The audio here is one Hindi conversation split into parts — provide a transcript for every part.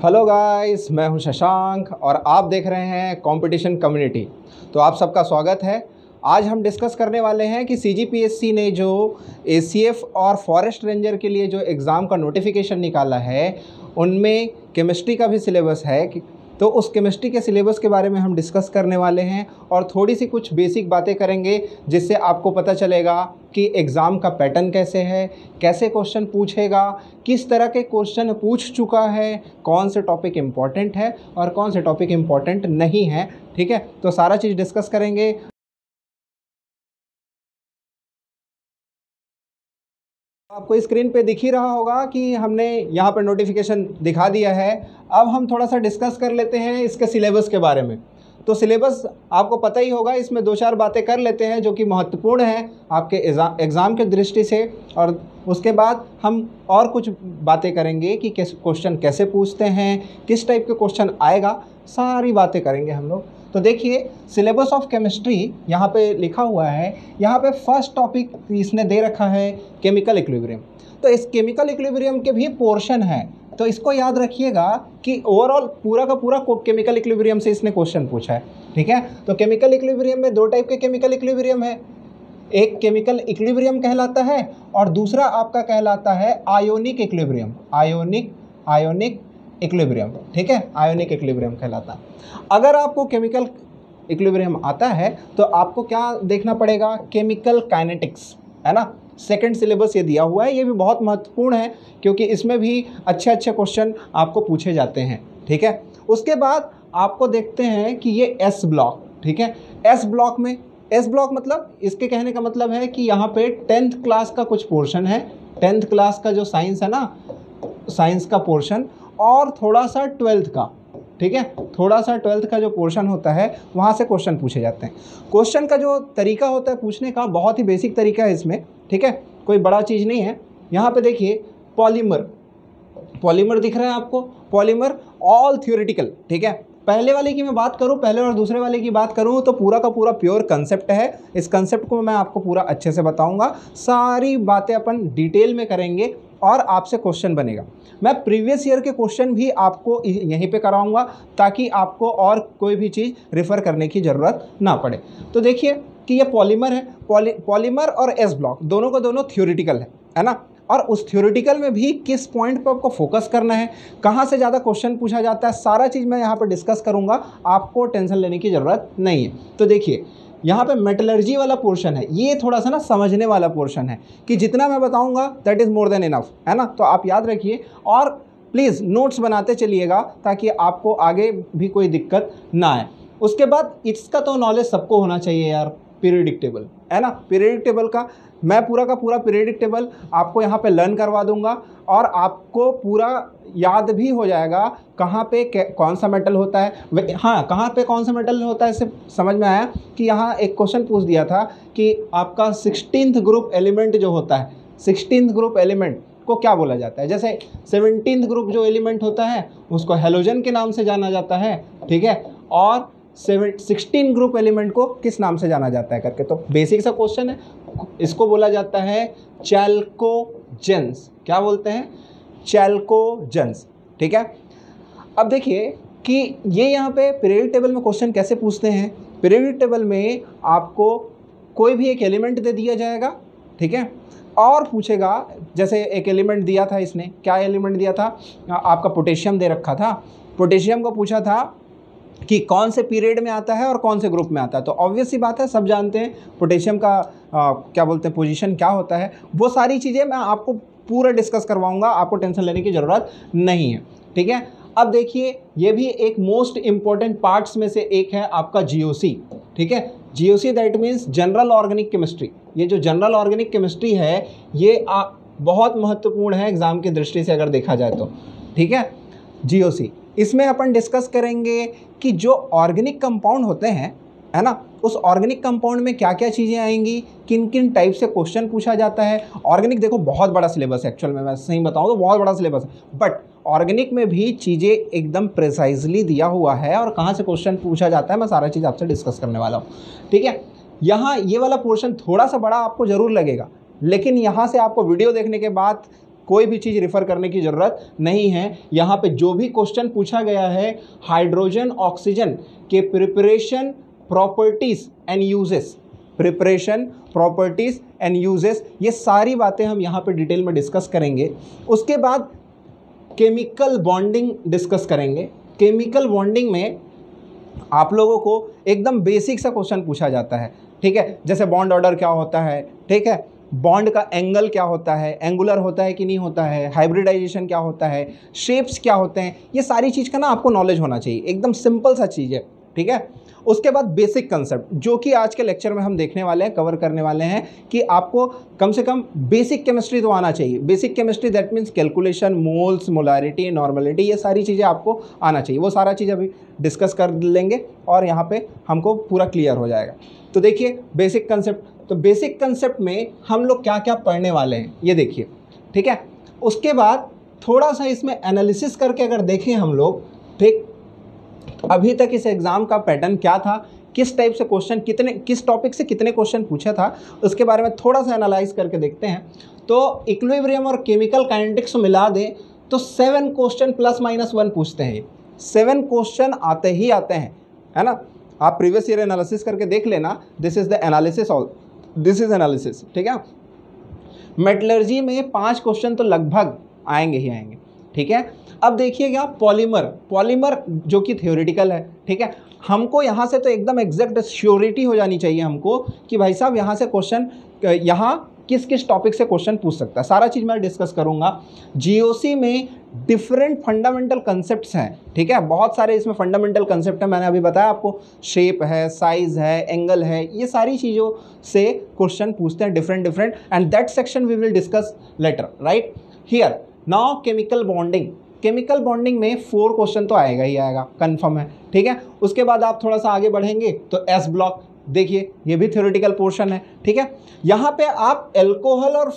हेलो गाइस मैं हूँ शशांक और आप देख रहे हैं कंपटीशन कम्युनिटी तो आप सबका स्वागत है। आज हम डिस्कस करने वाले हैं कि सीजीपीएससी ने जो एसीएफ और फॉरेस्ट रेंजर के लिए जो एग्ज़ाम का नोटिफिकेशन निकाला है, उनमें केमिस्ट्री का भी सिलेबस है तो उस केमिस्ट्री के सिलेबस के बारे में हम डिस्कस करने वाले हैं और थोड़ी सी कुछ बेसिक बातें करेंगे जिससे आपको पता चलेगा कि एग्ज़ाम का पैटर्न कैसे है, कैसे क्वेश्चन पूछेगा, किस तरह के क्वेश्चन पूछ चुका है, कौन से टॉपिक इंपॉर्टेंट है और कौन से टॉपिक इंपॉर्टेंट नहीं है, ठीक है? तो सारा चीज़ डिस्कस करेंगे। आपको स्क्रीन पे दिख ही रहा होगा कि हमने यहाँ पर नोटिफिकेशन दिखा दिया है। अब हम थोड़ा सा डिस्कस कर लेते हैं इसके सिलेबस के बारे में। तो सिलेबस आपको पता ही होगा, इसमें दो चार बातें कर लेते हैं जो कि महत्वपूर्ण हैं आपके एग्ज़ाम के दृष्टि से। और उसके बाद हम और कुछ बातें करेंगे कि क्वेश्चन कैसे पूछते हैं, किस टाइप के क्वेश्चन आएगा, सारी बातें करेंगे हम लोग। तो देखिए सिलेबस ऑफ़ केमिस्ट्री यहाँ पे लिखा हुआ है। यहाँ पे फ़र्स्ट टॉपिक इसने दे रखा है केमिकल इक्विलिब्रियम तो इस केमिकल इक्विलिब्रियम के भी पोर्शन है। तो इसको याद रखिएगा कि ओवरऑल पूरा का पूरा केमिकल इक्विलिब्रियम से इसने क्वेश्चन पूछा है। ठीक है? तो केमिकल इक्विलिब्रियम में दो टाइप के केमिकल इक्विलिब्रियम है। एक केमिकल इक्विलिब्रियम कहलाता है और दूसरा आपका कहलाता है ionic equilibrium ionic ionic equilibrium ठीक है? आयोनिक इक्विलिब्रियम कहलाता। है अगर आपको केमिकल इक्विलिब्रियम आता है तो आपको क्या देखना पड़ेगा? केमिकल काइनेटिक्स है ना? सेकेंड सिलेबस ये दिया हुआ है, ये भी बहुत महत्वपूर्ण है, क्योंकि इसमें भी अच्छे अच्छे क्वेश्चन आपको पूछे जाते हैं, ठीक है? उसके बाद आपको देखते हैं कि ये एस ब्लॉक ठीक है? एस ब्लॉक में एस ब्लॉक मतलब इसके कहने का मतलब है कि यहाँ पे टेंथ क्लास का कुछ पोर्शन है। टेंथ क्लास का जो साइंस है ना साइंस का पोर्शन और थोड़ा सा ट्वेल्थ का, ठीक है? थोड़ा सा ट्वेल्थ का जो पोर्शन होता है, वहाँ से क्वेश्चन पूछे जाते हैं। क्वेश्चन का जो तरीका होता है पूछने का, बहुत ही बेसिक तरीका है इसमें, ठीक है? कोई बड़ा चीज़ नहीं है। यहाँ पे देखिए पॉलीमर पॉलीमर दिख रहा है आपको। पॉलीमर ऑल थियोरिटिकल ठीक है? पहले वाले की मैं बात करूँ, पहले और दूसरे वाले की बात करूँ तो पूरा का पूरा प्योर कंसेप्ट है। इस कंसेप्ट को मैं आपको पूरा अच्छे से बताऊँगा। सारी बातें अपन डिटेल में करेंगे और आपसे क्वेश्चन बनेगा। मैं प्रीवियस ईयर के क्वेश्चन भी आपको यहीं पे कराऊँगा ताकि आपको और कोई भी चीज़ रेफ़र करने की ज़रूरत ना पड़े। तो देखिए कि ये पॉलीमर है पॉली पॉलीमर और एस ब्लॉक दोनों को दोनों थ्योरिटिकल है है ना? और उस थ्योरिटिकल में भी किस पॉइंट पर आपको फोकस करना है, कहाँ से ज़्यादा क्वेश्चन पूछा जाता है, सारा चीज़ मैं यहाँ पर डिस्कस करूँगा, आपको टेंशन लेने की ज़रूरत नहीं है। तो देखिए यहाँ पे मेटलर्जी वाला पोर्शन है। ये थोड़ा सा ना समझने वाला पोर्शन है कि जितना मैं बताऊँगा that is more than enough है ना? तो आप याद रखिए। और प्लीज़ नोट्स बनाते चलिएगा ताकि आपको आगे भी कोई दिक्कत ना आए। उसके बाद इसका तो नॉलेज सबको होना चाहिए यार। पीरियडिक टेबल है ना? पीरियडिक टेबल का, मैं पूरा का पूरा पीरियडिक टेबल आपको यहाँ पे लर्न करवा दूँगा और आपको पूरा याद भी हो जाएगा कहाँ पे कौन सा मेटल होता है। हाँ कहाँ पे कौन सा मेटल होता है इससे समझ में आया कि यहाँ एक क्वेश्चन पूछ दिया था कि आपका सिक्सटीनथ ग्रुप एलिमेंट जो होता है सिक्सटीनथ ग्रुप एलिमेंट को क्या बोला जाता है? जैसे सेवनटीन ग्रुप जो एलिमेंट होता है, उसको हेलोजन के नाम से जाना जाता है, ठीक है? और सेवन सिक्सटीन ग्रुप एलिमेंट को किस नाम से जाना जाता है करके? तो बेसिक सा क्वेश्चन है। इसको बोला जाता है चैल्कोजेंस क्या बोलते हैं? चैल्कोजेंस ठीक है? अब देखिए कि ये यहाँ पे पीरियड टेबल में क्वेश्चन कैसे पूछते हैं? पीरियड टेबल में आपको कोई भी एक एलिमेंट दे दिया जाएगा। ठीक है? और पूछेगा, जैसे एक एलिमेंट दिया था इसने। क्या एलिमेंट दिया था? आपका पोटेशियम दे रखा था। पोटेशियम को पूछा था कि कौन से पीरियड में आता है और कौन से ग्रुप में आता है। तो ऑब्वियस सी बात है सब जानते हैं पोटेशियम का आ, क्या बोलते हैं पोजीशन क्या होता है। वो सारी चीज़ें मैं आपको पूरा डिस्कस करवाऊँगा आपको टेंशन लेने की ज़रूरत नहीं है ठीक है? अब देखिए ये भी एक मोस्ट इंपॉर्टेंट पार्ट्स में से एक है आपका जीओसी ठीक है? GOC that means general organic chemistry ये जो जनरल ऑर्गेनिक केमिस्ट्री है ये आ, बहुत महत्वपूर्ण है एग्ज़ाम की दृष्टि से अगर देखा जाए तो ठीक है? जीओसी इसमें अपन डिस्कस करेंगे कि जो ऑर्गेनिक कंपाउंड होते हैं, है ना, उस ऑर्गेनिक कंपाउंड में क्या क्या चीज़ें आएँगी किन किन टाइप से क्वेश्चन पूछा जाता है। ऑर्गेनिक देखो, बहुत बड़ा सिलेबस है एक्चुअल में मैं सही बताऊँ तो बहुत बड़ा सिलेबस है। बट ऑर्गेनिक में भी चीज़ें एकदम प्रिसाइजली दिया हुआ है और कहाँ से क्वेश्चन पूछा जाता है, मैं सारा चीज़ आपसे डिस्कस करने वाला हूँ। ठीक है? यहाँ ये वाला पोर्शन थोड़ा सा बड़ा आपको ज़रूर लगेगा, लेकिन यहाँ से आपको वीडियो देखने के बाद कोई भी चीज़ रिफ़र करने की ज़रूरत नहीं है। यहाँ पे जो भी क्वेश्चन पूछा गया है हाइड्रोजन ऑक्सीजन के preparation properties and uses preparation properties and uses ये सारी बातें हम यहाँ पे डिटेल में डिस्कस करेंगे। उसके बाद केमिकल बॉन्डिंग डिस्कस करेंगे। केमिकल बॉन्डिंग में आप लोगों को एकदम बेसिक सा क्वेश्चन पूछा जाता है। ठीक है? जैसे बॉन्ड ऑर्डर क्या होता है? ठीक है? बॉन्ड का एंगल क्या होता है, एंगुलर होता है कि नहीं होता है हाइब्रिडाइजेशन क्या होता है शेप्स क्या होते हैं, ये सारी चीज़ का ना आपको नॉलेज होना चाहिए। एकदम सिंपल सा चीज़ है, ठीक है? उसके बाद बेसिक कंसेप्ट जो कि आज के लेक्चर में हम देखने वाले हैं कवर करने वाले हैं कि आपको कम से कम बेसिक केमिस्ट्री तो आना चाहिए। Basic chemistry that means calculation moles molarity normality ये सारी चीज़ें आपको आना चाहिए। वो सारा चीज़ अभी डिस्कस कर लेंगे और यहाँ पे हमको पूरा क्लियर हो जाएगा। तो देखिए बेसिक कंसेप्ट तो बेसिक कंसेप्ट में हम लोग क्या क्या पढ़ने वाले हैं, ये देखिए, ठीक है? उसके बाद थोड़ा सा इसमें एनालिसिस करके अगर देखें हम लोग, ठीक? अभी तक इस एग्ज़ाम का पैटर्न क्या था? किस टाइप से क्वेश्चन कितने, किस टॉपिक से कितने क्वेश्चन पूछा था? उसके बारे में थोड़ा सा एनालाइज करके देखते हैं। तो इक्विलिब्रियम और केमिकल काइनेटिक्स मिला दें तो seven question plus minus one पूछते हैं सेवन क्वेश्चन आते ही आते हैं, है ना? आप प्रीवियस ईयर एनालिसिस करके देख लेना this is the analysis all this is analysis ठीक है? मेटलर्जी में पाँच क्वेश्चन तो लगभग आएँगे ही आएँगे, ठीक है? अब देखिएगा पॉलीमर पॉलीमर जो कि थियोरिटिकल है, ठीक है? हमको यहाँ से तो एकदम एग्जैक्ट श्योरिटी हो जानी चाहिए हमको कि भाई साहब यहाँ से क्वेश्चन यहाँ किस किस टॉपिक से क्वेश्चन पूछ सकता है। सारा चीज़ मैं डिस्कस करूँगा। जीओसी में डिफरेंट फंडामेंटल कंसेप्ट हैं, ठीक है? बहुत सारे इसमें फंडामेंटल कंसेप्ट हैं, मैंने अभी बताया आपको। शेप है साइज़ है एंगल है, ये सारी चीज़ों से क्वेश्चन पूछते हैं different different and that section we will discuss later right here now chemical bonding chemical bonding में फोर क्वेश्चन तो आएगा ही आएगा कंफर्म है, ठीक है? उसके बाद आप थोड़ा सा आगे बढ़ेंगे तो एस ब्लॉक देखिए, ये भी थ्योरेटिकल पोर्शन है, ठीक है? यहाँ पे आप एल्कोहल और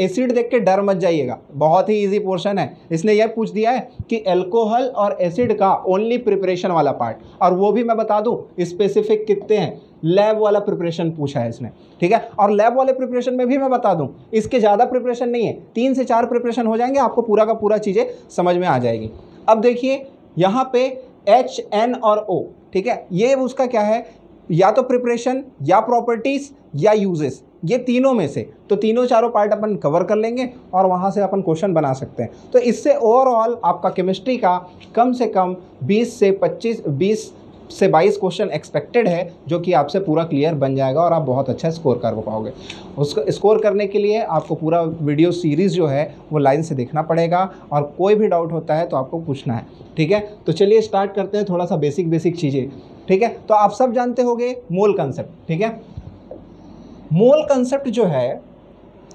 एसिड देख के डर मत जाइएगा, बहुत ही इजी पोर्शन है। इसने यह पूछ दिया है कि एल्कोहल और एसिड का ओनली प्रिपरेशन वाला पार्ट और वो भी मैं बता दूँ स्पेसिफिक कितने हैं? लैब वाला प्रिपरेशन पूछा है इसने, ठीक है? और लैब वाले प्रिपरेशन में भी मैं बता दूँ, इसके ज़्यादा प्रिपरेशन नहीं है, तीन से चार प्रिपरेशन हो जाएँगे, आपको पूरा का पूरा चीज़ें समझ में आ जाएगी। अब देखिए, यहाँ पे एच एन और ओ ठीक है? ये उसका क्या है? या तो प्रिपरेशन या प्रॉपर्टीज़ या यूजेस ये तीनों में से तो तीनों चारों पार्ट अपन कवर कर लेंगे और वहाँ से अपन क्वेश्चन बना सकते हैं। तो इससे ओवरऑल आपका केमिस्ट्री का कम से कम 20 से 25 20 से 22 क्वेश्चन एक्सपेक्टेड है, जो कि आपसे पूरा क्लियर बन जाएगा और आप बहुत अच्छा स्कोर कर पाओगे। उसको स्कोर करने के लिए आपको पूरा वीडियो सीरीज़ जो है, वो लाइन से देखना पड़ेगा और कोई भी डाउट होता है तो आपको पूछना है, ठीक है? तो चलिए स्टार्ट करते हैं थोड़ा सा बेसिक बेसिक चीज़ें, ठीक है? तो आप सब जानते होंगे मोल कंसेप्ट ठीक है? मोल कंसेप्ट जो है,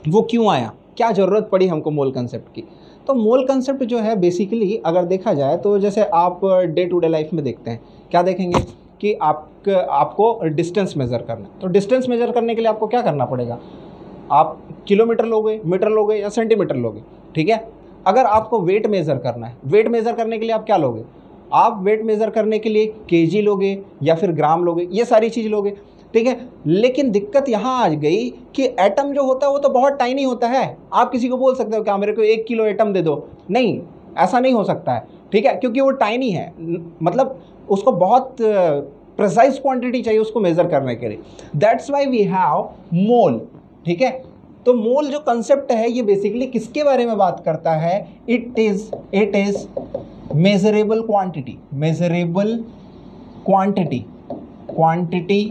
वो क्यों आया? क्या ज़रूरत पड़ी हमको मोल कंसेप्ट की? तो मोल कंसेप्ट जो है बेसिकली अगर देखा जाए तो जैसे आप डे टू डे लाइफ में देखते हैं क्या देखेंगे कि आप आपको डिस्टेंस मेज़र करना है। तो डिस्टेंस मेज़र करने के लिए आपको क्या करना पड़ेगा? आप किलोमीटर लोगे, मीटर लोगे या सेंटीमीटर लोगे, ठीक है? अगर आपको वेट मेज़र करना है वेट मेज़र करने के लिए आप क्या लोगे? आप वेट मेज़र करने के लिए के लोगे या फिर ग्राम लोगे, ये सारी चीज़ लोगे, ठीक है? लेकिन दिक्कत यहाँ आ गई कि एटम जो होता है वो तो बहुत टाइनी होता है। आप किसी को बोल सकते हो क्या मेरे को एक किलो एटम दे दो। नहीं, ऐसा नहीं हो सकता है, ठीक है? क्योंकि वो टाइनी है। मतलब उसको बहुत प्रिसाइज क्वांटिटी चाहिए उसको मेज़र करने के लिए। That's why we have mole ठीक है? तो मोल जो कंसेप्ट है, ये बेसिकली किसके बारे में बात करता है? It is it is measurable quantity measurable quantity quantity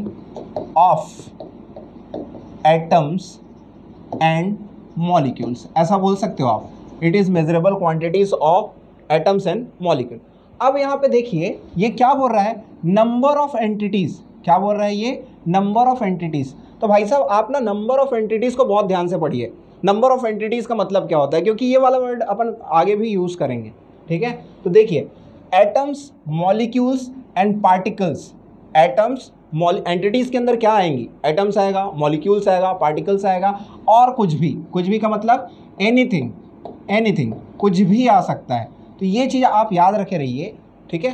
of atoms and molecules ऐसा बोल सकते हो आप। It is measurable quantities of atoms and molecule अब यहाँ पे देखिए, ये क्या बोल रहा है? नंबर ऑफ़ एंटिटीज़ क्या बोल रहा है ये? नंबर ऑफ़ एंटिटीज़ तो भाई साहब, आप ना नंबर ऑफ़ एंटिटीज़ को बहुत ध्यान से पढ़िए। नंबर ऑफ़ एंटिटीज़ का मतलब क्या होता है? क्योंकि ये वाला वर्ड अपन आगे भी यूज़ करेंगे। ठीक है? तो देखिए atoms molecules and particles atoms entities के अंदर क्या आएँगी? एटम्स आएगा मॉलिक्यूल्स आएगा पार्टिकल्स आएगा, और कुछ भी। कुछ भी का मतलब एनीथिंग एनीथिंग कुछ भी आ सकता है। तो ये चीज़ आप याद रखे रहिए, ठीक है,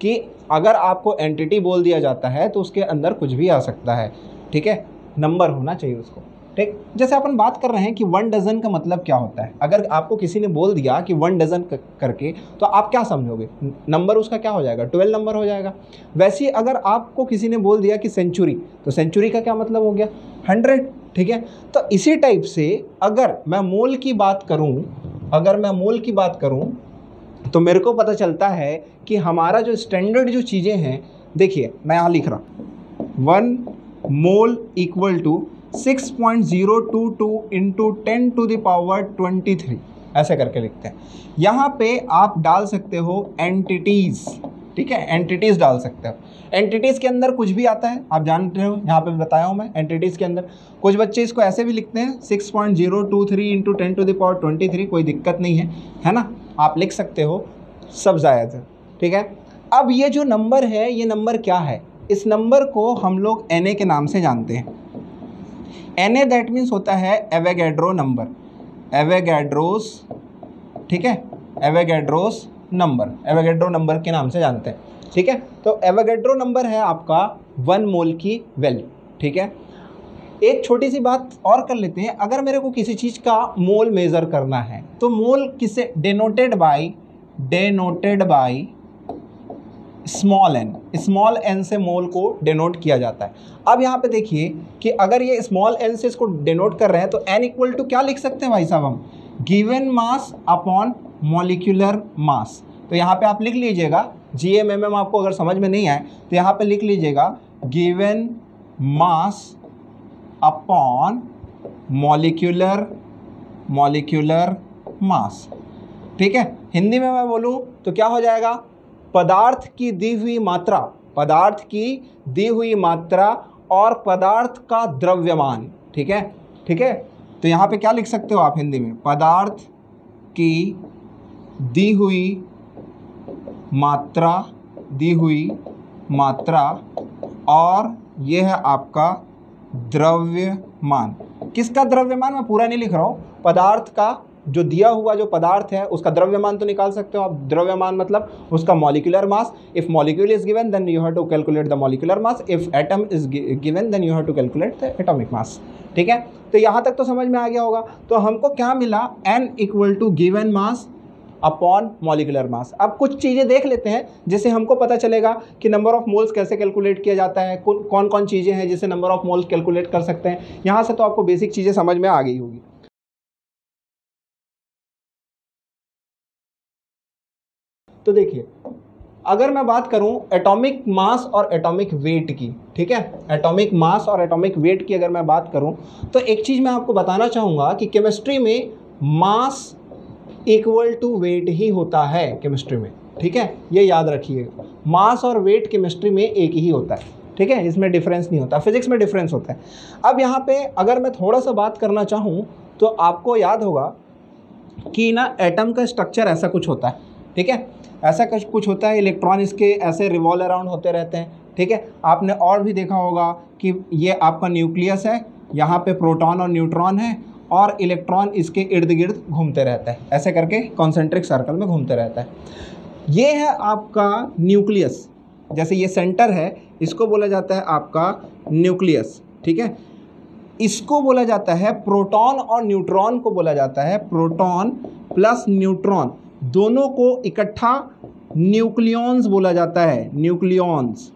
कि अगर आपको एंटिटी बोल दिया जाता है तो उसके अंदर कुछ भी आ सकता है, ठीक है नंबर होना चाहिए उसको, ठीक। जैसे अपन बात कर रहे हैं कि वन डजन का मतलब क्या होता है, अगर आपको किसी ने बोल दिया कि वन डजन करके तो आप क्या समझोगे? नंबर उसका क्या हो जाएगा? ट्वेल्व नंबर हो जाएगा। वैसे ही अगर आपको किसी ने बोल दिया कि सेंचुरी तो सेंचुरी का क्या मतलब हो गया? हंड्रेड ठीक है। तो इसी टाइप से अगर मैं मोल की बात करूँ, अगर मैं मोल की बात करूँ तो मेरे को पता चलता है कि हमारा जो स्टैंडर्ड जो चीज़ें हैं, देखिए, मैं यहाँ लिख रहा one mole equal to six point zero two two into ten to the power twenty three ऐसे करके लिखते हैं। यहाँ पे आप डाल सकते हो एंटिटीज़ ठीक है? एंटिटीज़ डाल सकते हो। एंटिटीज़ के अंदर कुछ भी आता है, आप जानते हो, यहाँ पे बताया हूँ मैं एंटिटीज़ के अंदर। कुछ बच्चे इसको ऐसे भी लिखते हैं six point zero two three into ten to the power twenty three कोई दिक्कत नहीं है है ना? आप लिख सकते हो, सब जायज़ है, ठीक है? अब ये जो नंबर है, ये नंबर क्या है? इस नंबर को हम लोग एनए के नाम से जानते हैं। एन ए दैट मीन्स होता है एवेगेड्रो नंबर एवेगेड्रोस ठीक है? एवेगेड्रोस नंबर एवेगेड्रो नंबर के नाम से जानते हैं, ठीक है? तो एवेगेड्रो नंबर है आपका वन मोल की वैल्यू ठीक है? एक छोटी सी बात और कर लेते हैं। अगर मेरे को किसी चीज़ का मोल मेज़र करना है तो मोल किसे denoted by denoted by small n small n से मोल को डेनोट किया जाता है। अब यहाँ पे देखिए कि अगर ये स्मॉल एन से इसको डेनोट कर रहे हैं तो एन इक्वल टू क्या लिख सकते हैं भाई साहब हम? Given mass upon molecular mass तो यहाँ पे आप लिख लीजिएगा जी एम एम एम आपको अगर समझ में नहीं आए तो यहाँ पे लिख लीजिएगा given mass upon molecular molecular mass ठीक है? हिंदी में मैं बोलूँ तो क्या हो जाएगा? पदार्थ की दी हुई मात्रा, पदार्थ की दी हुई मात्रा और पदार्थ का द्रव्यमान। ठीक है? ठीक है? तो यहाँ पे क्या लिख सकते हो आप हिंदी में? पदार्थ की दी हुई मात्रा, दी हुई मात्रा और यह है आपका द्रव्यमान। किसका द्रव्यमान? मैं पूरा नहीं लिख रहा हूँ। पदार्थ का जो दिया हुआ जो पदार्थ है, उसका द्रव्यमान तो निकाल सकते हो आप। द्रव्यमान मतलब उसका molecular mass if molecule is given then you have to calculate the molecular mass if atom is given then you have to calculate the atomic mass ठीक है? तो यहाँ तक तो समझ में आ गया होगा। तो हमको क्या मिला? N equal to given mass upon molecular mass अब कुछ चीज़ें देख लेते हैं, जिससे हमको पता चलेगा कि नंबर ऑफ़ मोल्स कैसे कैलकुलेट किया जाता है, कौन कौन चीज़ें हैं जिससे नंबर ऑफ़ मोल्स कैलकुलेट कर सकते हैं। यहाँ से तो आपको बेसिक चीज़ें समझ में आ गई होगी। तो देखिए, अगर मैं बात करूँ एटॉमिक मास और एटॉमिक वेट की, ठीक है? एटॉमिक मास और एटॉमिक वेट की अगर मैं बात करूँ तो एक चीज़ मैं आपको बताना चाहूँगा कि केमिस्ट्री में मास इक्वल टू वेट ही होता है केमिस्ट्री में, ठीक है? ये याद रखिए। मास और वेट केमिस्ट्री में एक ही होता है, ठीक है? इसमें डिफरेंस नहीं होता फिजिक्स में डिफरेंस होता है। अब यहाँ पे अगर मैं थोड़ा सा बात करना चाहूँ तो आपको याद होगा कि ना एटम का स्ट्रक्चर ऐसा कुछ होता है, ठीक है? ऐसा कुछ कुछ होता है इलेक्ट्रॉन इसके ऐसे रिवॉल्व अराउंड होते रहते हैं, ठीक है? आपने और भी देखा होगा कि ये आपका न्यूक्लियस है, यहाँ पे प्रोटॉन और न्यूट्रॉन है और इलेक्ट्रॉन इसके इर्द गिर्द घूमते रहता है। ऐसे करके कॉन्सेंट्रिक सर्कल में घूमते रहता है। ये है आपका न्यूक्लियस जैसे ये सेंटर है, इसको बोला जाता है आपका न्यूक्लियस ठीक है? इसको बोला जाता है प्रोटॉन और न्यूट्रॉन को बोला जाता है प्रोटॉन प्लस न्यूट्रॉन दोनों को इकट्ठा न्यूक्लियॉन्स बोला जाता है। न्यूक्लियॉन्स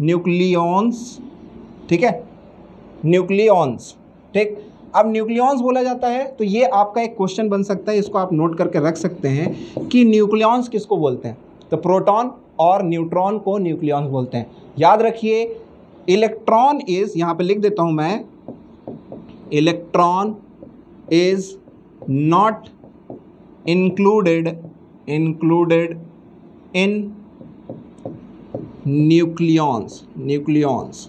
न्यूक्लियॉन्स ठीक है? न्यूक्लियॉन्स ठीक? अब न्यूक्लियॉन्स बोला जाता है तो ये आपका एक क्वेश्चन बन सकता है, इसको आप नोट करके रख सकते हैं कि न्यूक्लियॉन्स किसको बोलते हैं? तो प्रोटॉन और न्यूट्रॉन को न्यूक्लियॉन्स बोलते हैं। याद रखिए, इलेक्ट्रॉन इज़ यहाँ पे लिख देता हूँ मैं, electron is not included included in nucleons nucleons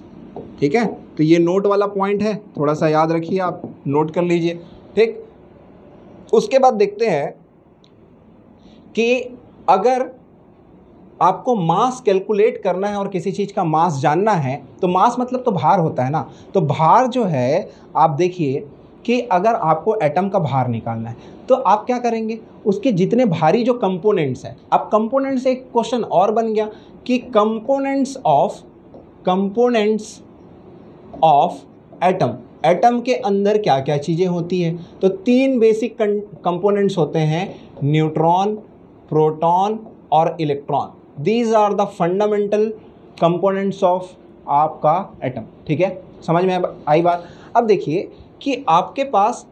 ठीक है? तो ये नोट वाला पॉइंट है थोड़ा सा याद रखिए आप नोट कर लीजिए। ठीक? उसके बाद देखते हैं कि अगर आपको मास कैलकुलेट करना है और किसी चीज़ का मास जानना है तो मास मतलब तो भार होता है ना? तो भार जो है, आप देखिए कि अगर आपको एटम का भार निकालना है तो आप क्या करेंगे? उसके जितने भारी जो कंपोनेंट्स हैं, अब कंपोनेंट से एक क्वेश्चन और बन गया कि components of components of atom atom के अंदर क्या क्या चीज़ें होती हैं? तो तीन बेसिक कंपोनेंट्स होते हैं न्यूट्रॉन प्रोटॉन और electron these are the fundamental components of आपका एटम ठीक है? समझ में आई बात? अब देखिए कि आपके पास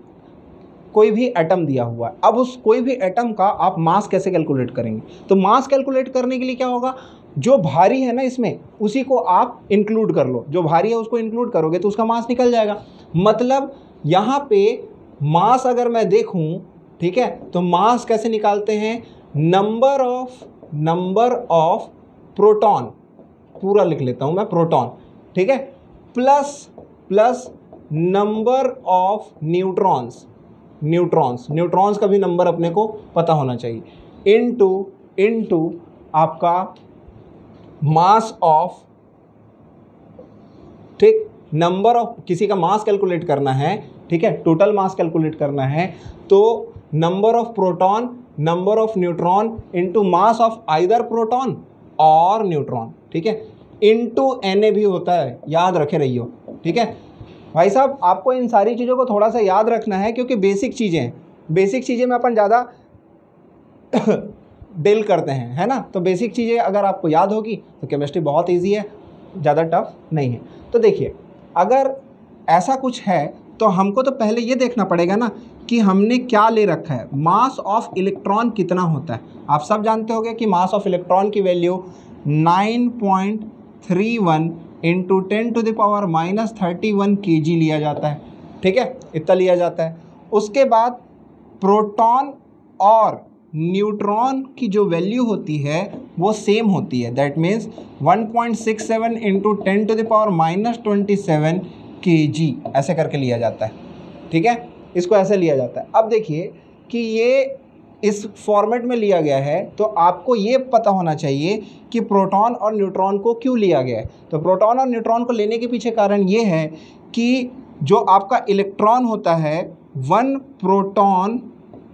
कोई भी एटम दिया हुआ है। अब उस कोई भी एटम का आप मास कैसे कैलकुलेट करेंगे? तो मास कैलकुलेट करने के लिए क्या होगा? जो भारी है ना इसमें, उसी को आप इंक्लूड कर लो। जो भारी है उसको इंक्लूड करोगे तो उसका मास निकल जाएगा। मतलब यहाँ पे मास अगर मैं देखूँ, ठीक है तो मास कैसे निकालते हैं? Number of number of proton पूरा लिख लेता हूँ मैं प्रोटॉन ठीक है? Plus plus number of neutrons neutrons neutrons का भी नंबर अपने को पता होना चाहिए। इन टू इन टू आपका मास ऑफ़, ठीक, नंबर ऑफ़ किसी का मास कैलकुलेट करना है, ठीक है, टोटल मास कैलकुलेट करना है तो number of proton, number of neutron into mass of either proton और न्यूट्रॉन, ठीक है इनटू एन भी होता है, याद रखे रहियो, ठीक है। भाई साहब, आपको इन सारी चीज़ों को थोड़ा सा याद रखना है, क्योंकि बेसिक चीज़ें बेसिक चीज़ें में अपन ज़्यादा डील करते हैं, है ना? तो बेसिक चीज़ें अगर आपको याद होगी तो केमिस्ट्री बहुत ईजी है, ज़्यादा टफ नहीं है। तो देखिए, अगर ऐसा कुछ है तो हमको तो पहले ये देखना पड़ेगा ना कि हमने क्या ले रखा है। मास ऑफ़ इलेक्ट्रॉन कितना होता है? आप सब जानते होंगे कि मास ऑफ़ इलेक्ट्रॉन की value nine point three one into ten to the power minus thirty one K G लिया जाता है। ठीक है? इतना लिया जाता है। उसके बाद प्रोटॉन और न्यूट्रॉन की जो वैल्यू होती है, वो सेम होती है। That means 1.67 point six seven into ten to the power minus twenty seven K G ऐसे करके लिया जाता है। ठीक है? इसको ऐसे लिया जाता है। अब देखिए कि ये इस फॉर्मेट में लिया गया है तो आपको ये पता होना चाहिए कि प्रोटॉन और न्यूट्रॉन को क्यों लिया गया है। तो प्रोटॉन और न्यूट्रॉन को लेने के पीछे कारण ये है कि जो आपका इलेक्ट्रॉन होता है one proton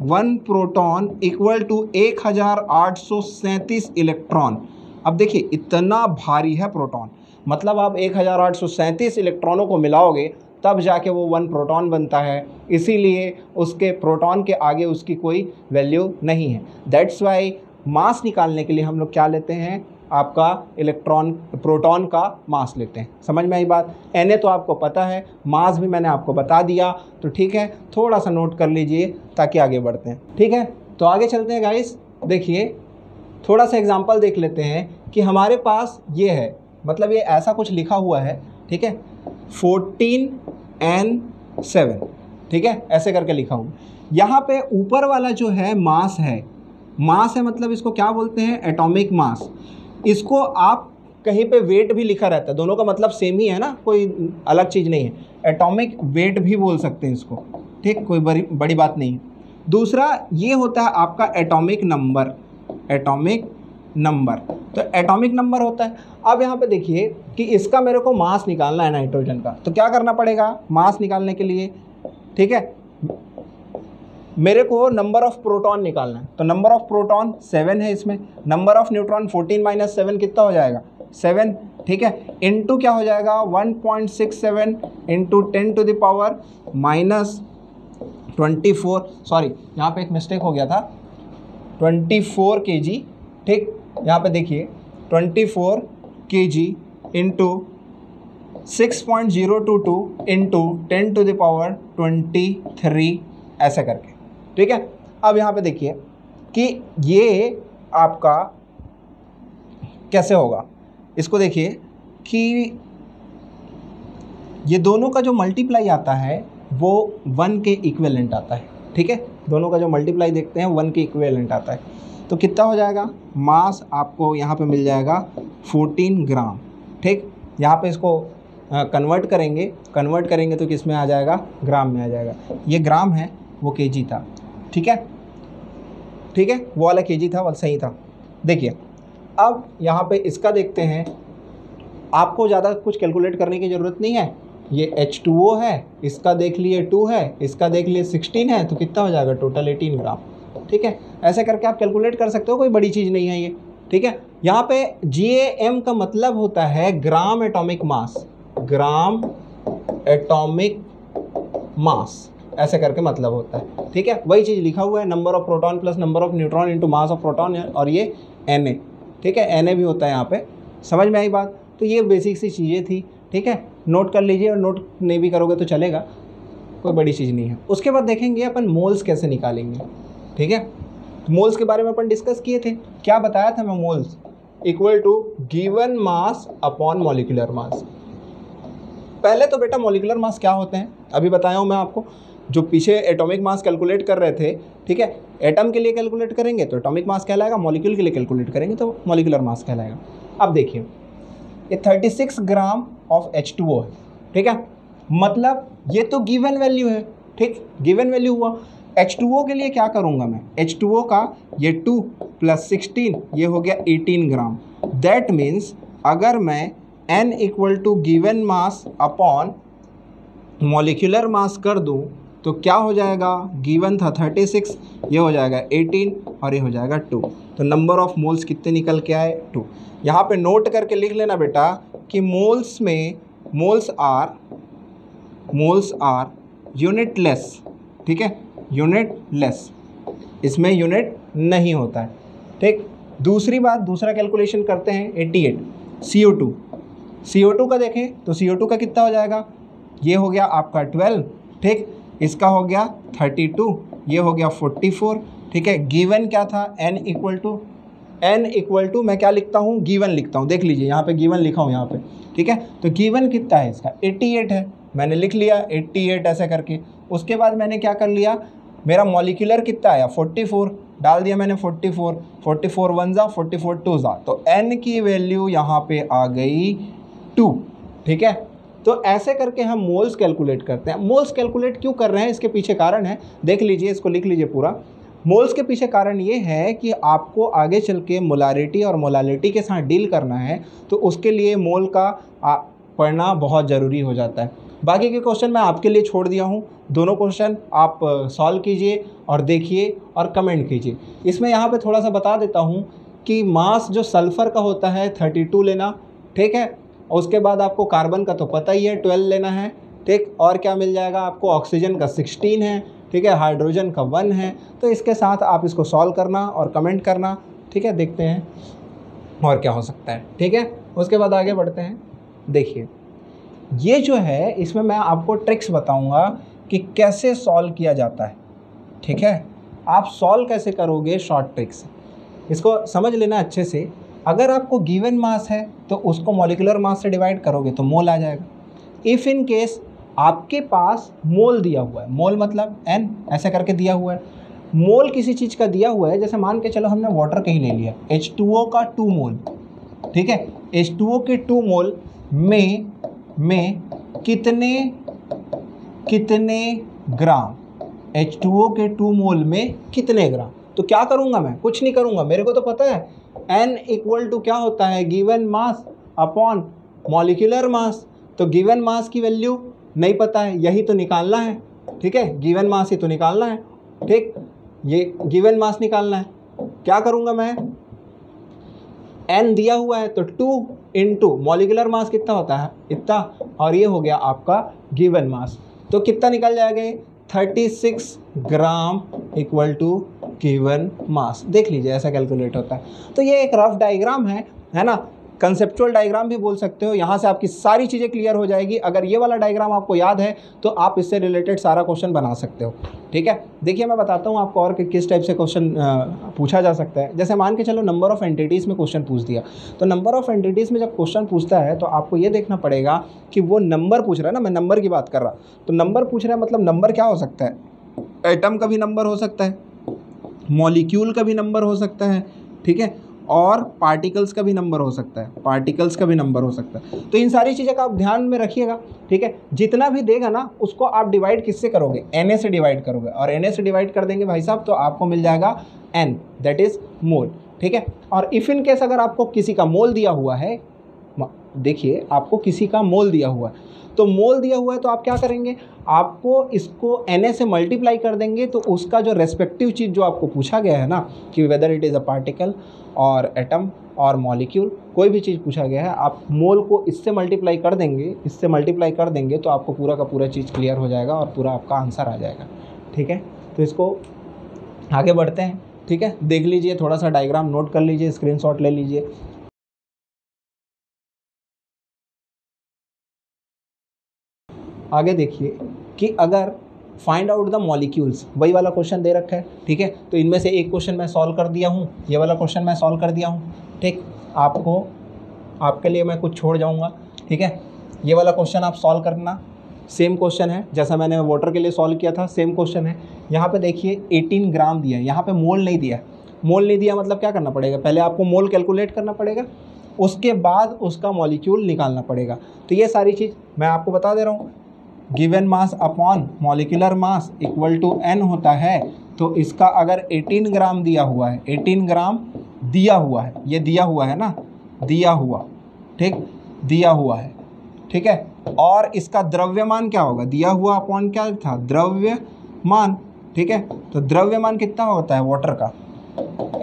one proton equal to एक हज़ार आठ सौ सैंतीस इलेक्ट्रॉन। अब देखिए, इतना भारी है प्रोटॉन। मतलब आप एक हज़ार आठ सौ सैंतीस इलेक्ट्रॉनों को मिलाओगे, तब जाके वो वन प्रोटॉन बनता है। इसीलिए उसके प्रोटॉन के आगे उसकी कोई वैल्यू नहीं है। दैट्स वाई मास निकालने के लिए हम लोग क्या लेते हैं? आपका इलेक्ट्रॉन प्रोटॉन का मास लेते हैं। समझ में आई बात? एन तो आपको पता है मास भी मैंने आपको बता दिया। तो ठीक है, थोड़ा सा नोट कर लीजिए ताकि आगे बढ़ते हैं। ठीक है तो आगे चलते हैं गाइस देखिए, थोड़ा सा एग्जांपल देख लेते हैं कि हमारे पास ये है। मतलब ये ऐसा कुछ लिखा हुआ है, ठीक है? फोर्टीन एन सेवन ठीक है? ऐसे करके लिखा हूँ। यहाँ पे ऊपर वाला जो है मास है। मास है मतलब इसको क्या बोलते हैं? एटॉमिक मास इसको आप कहीं पे वेट भी लिखा रहता है। दोनों का मतलब सेम ही है ना? कोई अलग चीज़ नहीं है। एटॉमिक वेट भी बोल सकते हैं इसको। ठीक? कोई बड़ी बड़ी बात नहीं दूसरा ये होता है आपका एटॉमिक नंबर एटॉमिक नंबर तो एटॉमिक नंबर होता है। अब यहाँ पे देखिए कि इसका मेरे को मास निकालना है नाइट्रोजन का। तो क्या करना पड़ेगा? मास निकालने के लिए। ठीक है? मेरे को नंबर ऑफ़ प्रोटॉन निकालना है। तो नंबर ऑफ़ प्रोटॉन सेवन है इसमें। Number of neutron fourteen minus seven कितना हो जाएगा? सेवन ठीक है? इंटू क्या हो जाएगा? One point six seven into ten to the power minus twenty four sorry यहाँ पे एक मिस्टेक हो गया था। ट्वेंटी फोर के जी ठीक? यहाँ पे देखिए twenty four K G into six point zero two two into ten to the power twenty three ऐसे करके। ठीक है? अब यहाँ पे देखिए कि ये आपका कैसे होगा? इसको देखिए कि ये दोनों का जो मल्टीप्लाई आता है, वो वन के इक्वेलेंट आता है, ठीक है? दोनों का जो मल्टीप्लाई देखते हैं वन के इक्वेलेंट आता है। तो कितना हो जाएगा? मास आपको यहाँ पे मिल जाएगा 14 ग्राम ठीक? यहाँ पे इसको कन्वर्ट करेंगे। कन्वर्ट करेंगे तो किसमें आ जाएगा? ग्राम में आ जाएगा। ये ग्राम है, वो केजी था। ठीक है? ठीक है? वो वाला के था वाला सही था। देखिए, अब यहाँ पे इसका देखते हैं। आपको ज़्यादा कुछ कैलकुलेट करने की ज़रूरत नहीं है। ये एच टू ओ है, इसका देख लिए टू है, इसका देख लिए सिक्सटीन है तो कितना हो जाएगा टोटल एटीन ग्राम ठीक है? ऐसे करके आप कैलकुलेट कर सकते हो, कोई बड़ी चीज़ नहीं है ये। ठीक है? यहाँ पे जी एम का मतलब होता है gram atomic mass gram atomic mass ऐसे करके मतलब होता है। ठीक है? वही चीज़ लिखा हुआ है number of proton plus number of neutron into mass of proton और ये NA ठीक है? NA भी होता है यहाँ पे। समझ में आई बात? तो ये बेसिक सी चीज़ें थी। ठीक है? नोट कर लीजिए और नोट नहीं भी करोगे तो चलेगा। कोई बड़ी चीज़ नहीं है। उसके बाद देखेंगे अपन मोल्स कैसे निकालेंगे। ठीक है? मोल्स के बारे में अपन डिस्कस किए थे। क्या बताया था मैं moles equal to given mass upon molecular mass पहले तो बेटा मोलिकुलर मास क्या होते हैं? अभी बताया हूँ मैं आपको। जो पीछे एटॉमिक मास कैलकुलेट कर रहे थे, ठीक है? एटम के लिए कैलकुलेट करेंगे तो एटॉमिक मास कहलाएगा मॉलिक्यूल के लिए कैलकुलेट करेंगे तो मॉलिकुलर मास कहलाएगा। अब देखिए, ये 36 ग्राम ऑफ़ एच है, ठीक है? मतलब ये तो गिवन वैल्यू है, ठीक? गिवन वैल्यू हुआ। एच के लिए क्या करूँगा मैं? एच का ये टू प्लस सिक्सटीन ये हो गया एटीन ग्राम दैट मीन्स अगर मैं n equal to given mass upon molecular mass कर दूँ तो क्या हो जाएगा? गिवन था थर्टी सिक्स ये हो जाएगा एटीन और ये हो जाएगा टू तो नंबर ऑफ़ मोल्स कितने निकल के आए? टू यहाँ पे नोट करके लिख लेना बेटा कि मोल्स में moles are moles are unitless ठीक है? यूनिट लेस इसमें यूनिट नहीं होता है. ठीक? दूसरी बात, दूसरा कैलकुलेशन करते हैं eighty eight C O two C O two का देखें तो सी ओ टू का कितना हो जाएगा? ये हो गया आपका ट्वेल्व ठीक? इसका हो गया थर्टी टू, ये हो गया फोर्टी फोर, ठीक है? गिवन क्या था? N equal to n equal to मैं क्या लिखता हूँ? गिवन लिखता हूँ। देख लीजिए, यहाँ पे गिवन लिखा हूँ, यहाँ पे, ठीक है? तो गिवन कितना है इसका? 88 है। मैंने लिख लिया 88 ऐसे करके। उसके बाद मैंने क्या कर लिया? मेरा मॉलिकुलर कितना आया? 44 डाल दिया मैंने 44 44 वन ज़ा, फोर्टी फोर टू ज़ा। तो एन की वैल्यू यहाँ पे आ गई टू, ठीक है? तो ऐसे करके हम मोल्स कैलकुलेट करते हैं। मोल्स कैलकुलेट क्यों कर रहे हैं? इसके पीछे कारण है। देख लीजिए, इसको लिख लीजिए पूरा। मोल्स के पीछे कारण ये है कि आपको आगे चल के मोलारिटी और मोलालिटी के साथ डील करना है तो उसके लिए मोल का पढ़ना बहुत ज़रूरी हो जाता है। बाकी के क्वेश्चन मैं आपके लिए छोड़ दिया हूँ। दोनों क्वेश्चन आप सॉल्व कीजिए और देखिए और कमेंट कीजिए। इसमें यहाँ पे थोड़ा सा बता देता हूँ कि मास जो सल्फ़र का होता है, थर्टी टू लेना, ठीक है? उसके बाद आपको कार्बन का तो पता ही है, ट्वेल्व लेना है। ठीक, और क्या मिल जाएगा आपको? ऑक्सीजन का सिक्सटीन है, ठीक है? हाइड्रोजन का वन है। तो इसके साथ आप इसको सॉल्व करना और कमेंट करना। ठीक है? देखते हैं और क्या हो सकता है। ठीक है? उसके बाद आगे बढ़ते हैं। देखिए, ये जो है, इसमें मैं आपको ट्रिक्स बताऊँगा कि कैसे सॉल्व किया जाता है। ठीक है? आप सॉल्व कैसे करोगे? शॉर्ट ट्रिक्स इसको समझ लेना अच्छे से। अगर आपको गिवन मास है तो उसको मॉलिकुलर मास से डिवाइड करोगे तो मोल आ जाएगा। इफ़ इन केस आपके पास मोल दिया हुआ है मोल मतलब एन ऐसे करके दिया हुआ है। मोल किसी चीज़ का दिया हुआ है, जैसे मान के चलो हमने वाटर कहीं ले लिया एच का टू मोल ठीक है? एच के टू मोल में में कितने कितने ग्राम? एच के टू मोल में कितने ग्राम? तो क्या करूँगा मैं? कुछ नहीं करूँगा, मेरे को तो पता है एन इक्वल टू क्या होता है? Given mass upon molecular mass तो गिवन मास की वैल्यू नहीं पता है, यही तो निकालना है, ठीक है? गिवन मास ही तो निकालना है, ठीक? ये गिवन मास निकालना है। क्या करूँगा मैं? एन दिया हुआ है तो टू इंटू मॉलिकुलर मास कितना होता है? इतना। और ये हो गया आपका गिवन मास तो कितना निकल जाएगा? Thirty six gram equal to given mass देख लीजिए, ऐसा कैलकुलेट होता है। तो ये एक रफ डायग्राम है है ना? कंसेप्चुअल डायग्राम भी बोल सकते हो। यहाँ से आपकी सारी चीज़ें क्लियर हो जाएगी। अगर ये वाला डायग्राम आपको याद है तो आप इससे रिलेटेड सारा क्वेश्चन बना सकते हो। ठीक है? देखिए, मैं बताता हूँ आपको और कि किस टाइप से क्वेश्चन पूछा जा सकता है। जैसे मान के चलो नंबर ऑफ़ एंटिटीज़ में क्वेश्चन पूछ दिया। तो नंबर ऑफ़ एंटिटीज़ में जब क्वेश्चन पूछता है तो आपको ये देखना पड़ेगा कि वो नंबर पूछ रहा है ना? मैं नंबर की बात कर रहा। तो नंबर पूछ रहा है मतलब नंबर क्या हो सकता है? एटम का भी नंबर हो सकता है। मॉलिक्यूल का भी नंबर हो सकता है, ठीक है? और पार्टिकल्स का भी नंबर हो सकता है, पार्टिकल्स का भी नंबर हो सकता है। तो इन सारी चीज़ें का आप ध्यान में रखिएगा, ठीक है? जितना भी देगा ना, उसको आप डिवाइड किससे करोगे? एन से डिवाइड करोगे। और एन से डिवाइड कर देंगे भाई साहब तो आपको मिल जाएगा एन दैट इज़ मोल ठीक है? और इफ़ इन केस अगर आपको किसी का मोल दिया हुआ है देखिए, आपको किसी का मोल दिया हुआ है तो मोल दिया हुआ है तो आप क्या करेंगे? आपको इसको एन से मल्टीप्लाई कर देंगे तो उसका जो रेस्पेक्टिव चीज़ जो आपको पूछा गया है ना, कि whether it is a particle और एटम और मॉलिक्यूल कोई भी चीज़ पूछा गया है, आप मोल को इससे मल्टीप्लाई कर देंगे, इससे मल्टीप्लाई कर देंगे तो आपको पूरा का पूरा चीज़ क्लियर हो जाएगा और पूरा आपका आंसर आ जाएगा। ठीक है? तो इसको आगे बढ़ते हैं। ठीक है? देख लीजिए, थोड़ा सा डायग्राम नोट कर लीजिए स्क्रीनशॉट ले लीजिए। आगे देखिए कि अगर फाइंड आउट द मॉलिक्यूल्स वही वाला क्वेश्चन दे रखा है, ठीक है? तो इनमें से एक क्वेश्चन मैं सॉल्व कर दिया हूँ, ये वाला क्वेश्चन मैं सॉल्व कर दिया हूँ, ठीक? आपको, आपके लिए मैं कुछ छोड़ जाऊँगा, ठीक है? ये वाला क्वेश्चन आप सॉल्व करना सेम क्वेश्चन है, जैसा मैंने वाटर के लिए सॉल्व किया था सेम क्वेश्चन है। यहाँ पे देखिए 18 ग्राम दिया है, यहाँ पे मोल नहीं दिया मोल नहीं दिया मतलब क्या करना पड़ेगा? पहले आपको मोल कैलकुलेट करना पड़ेगा, उसके बाद उसका मॉलिक्यूल निकालना पड़ेगा। तो ये सारी चीज़ मैं आपको बता दे रहा हूँ given mass upon molecular mass equal to n होता है तो इसका अगर 18 ग्राम दिया हुआ है 18 ग्राम दिया हुआ है, ये दिया हुआ है ना? दिया हुआ, ठीक? दिया हुआ है, ठीक है? और इसका द्रव्यमान क्या होगा? दिया हुआ अपॉन क्या था? द्रव्यमान, ठीक है? तो द्रव्यमान कितना होता है वाटर का?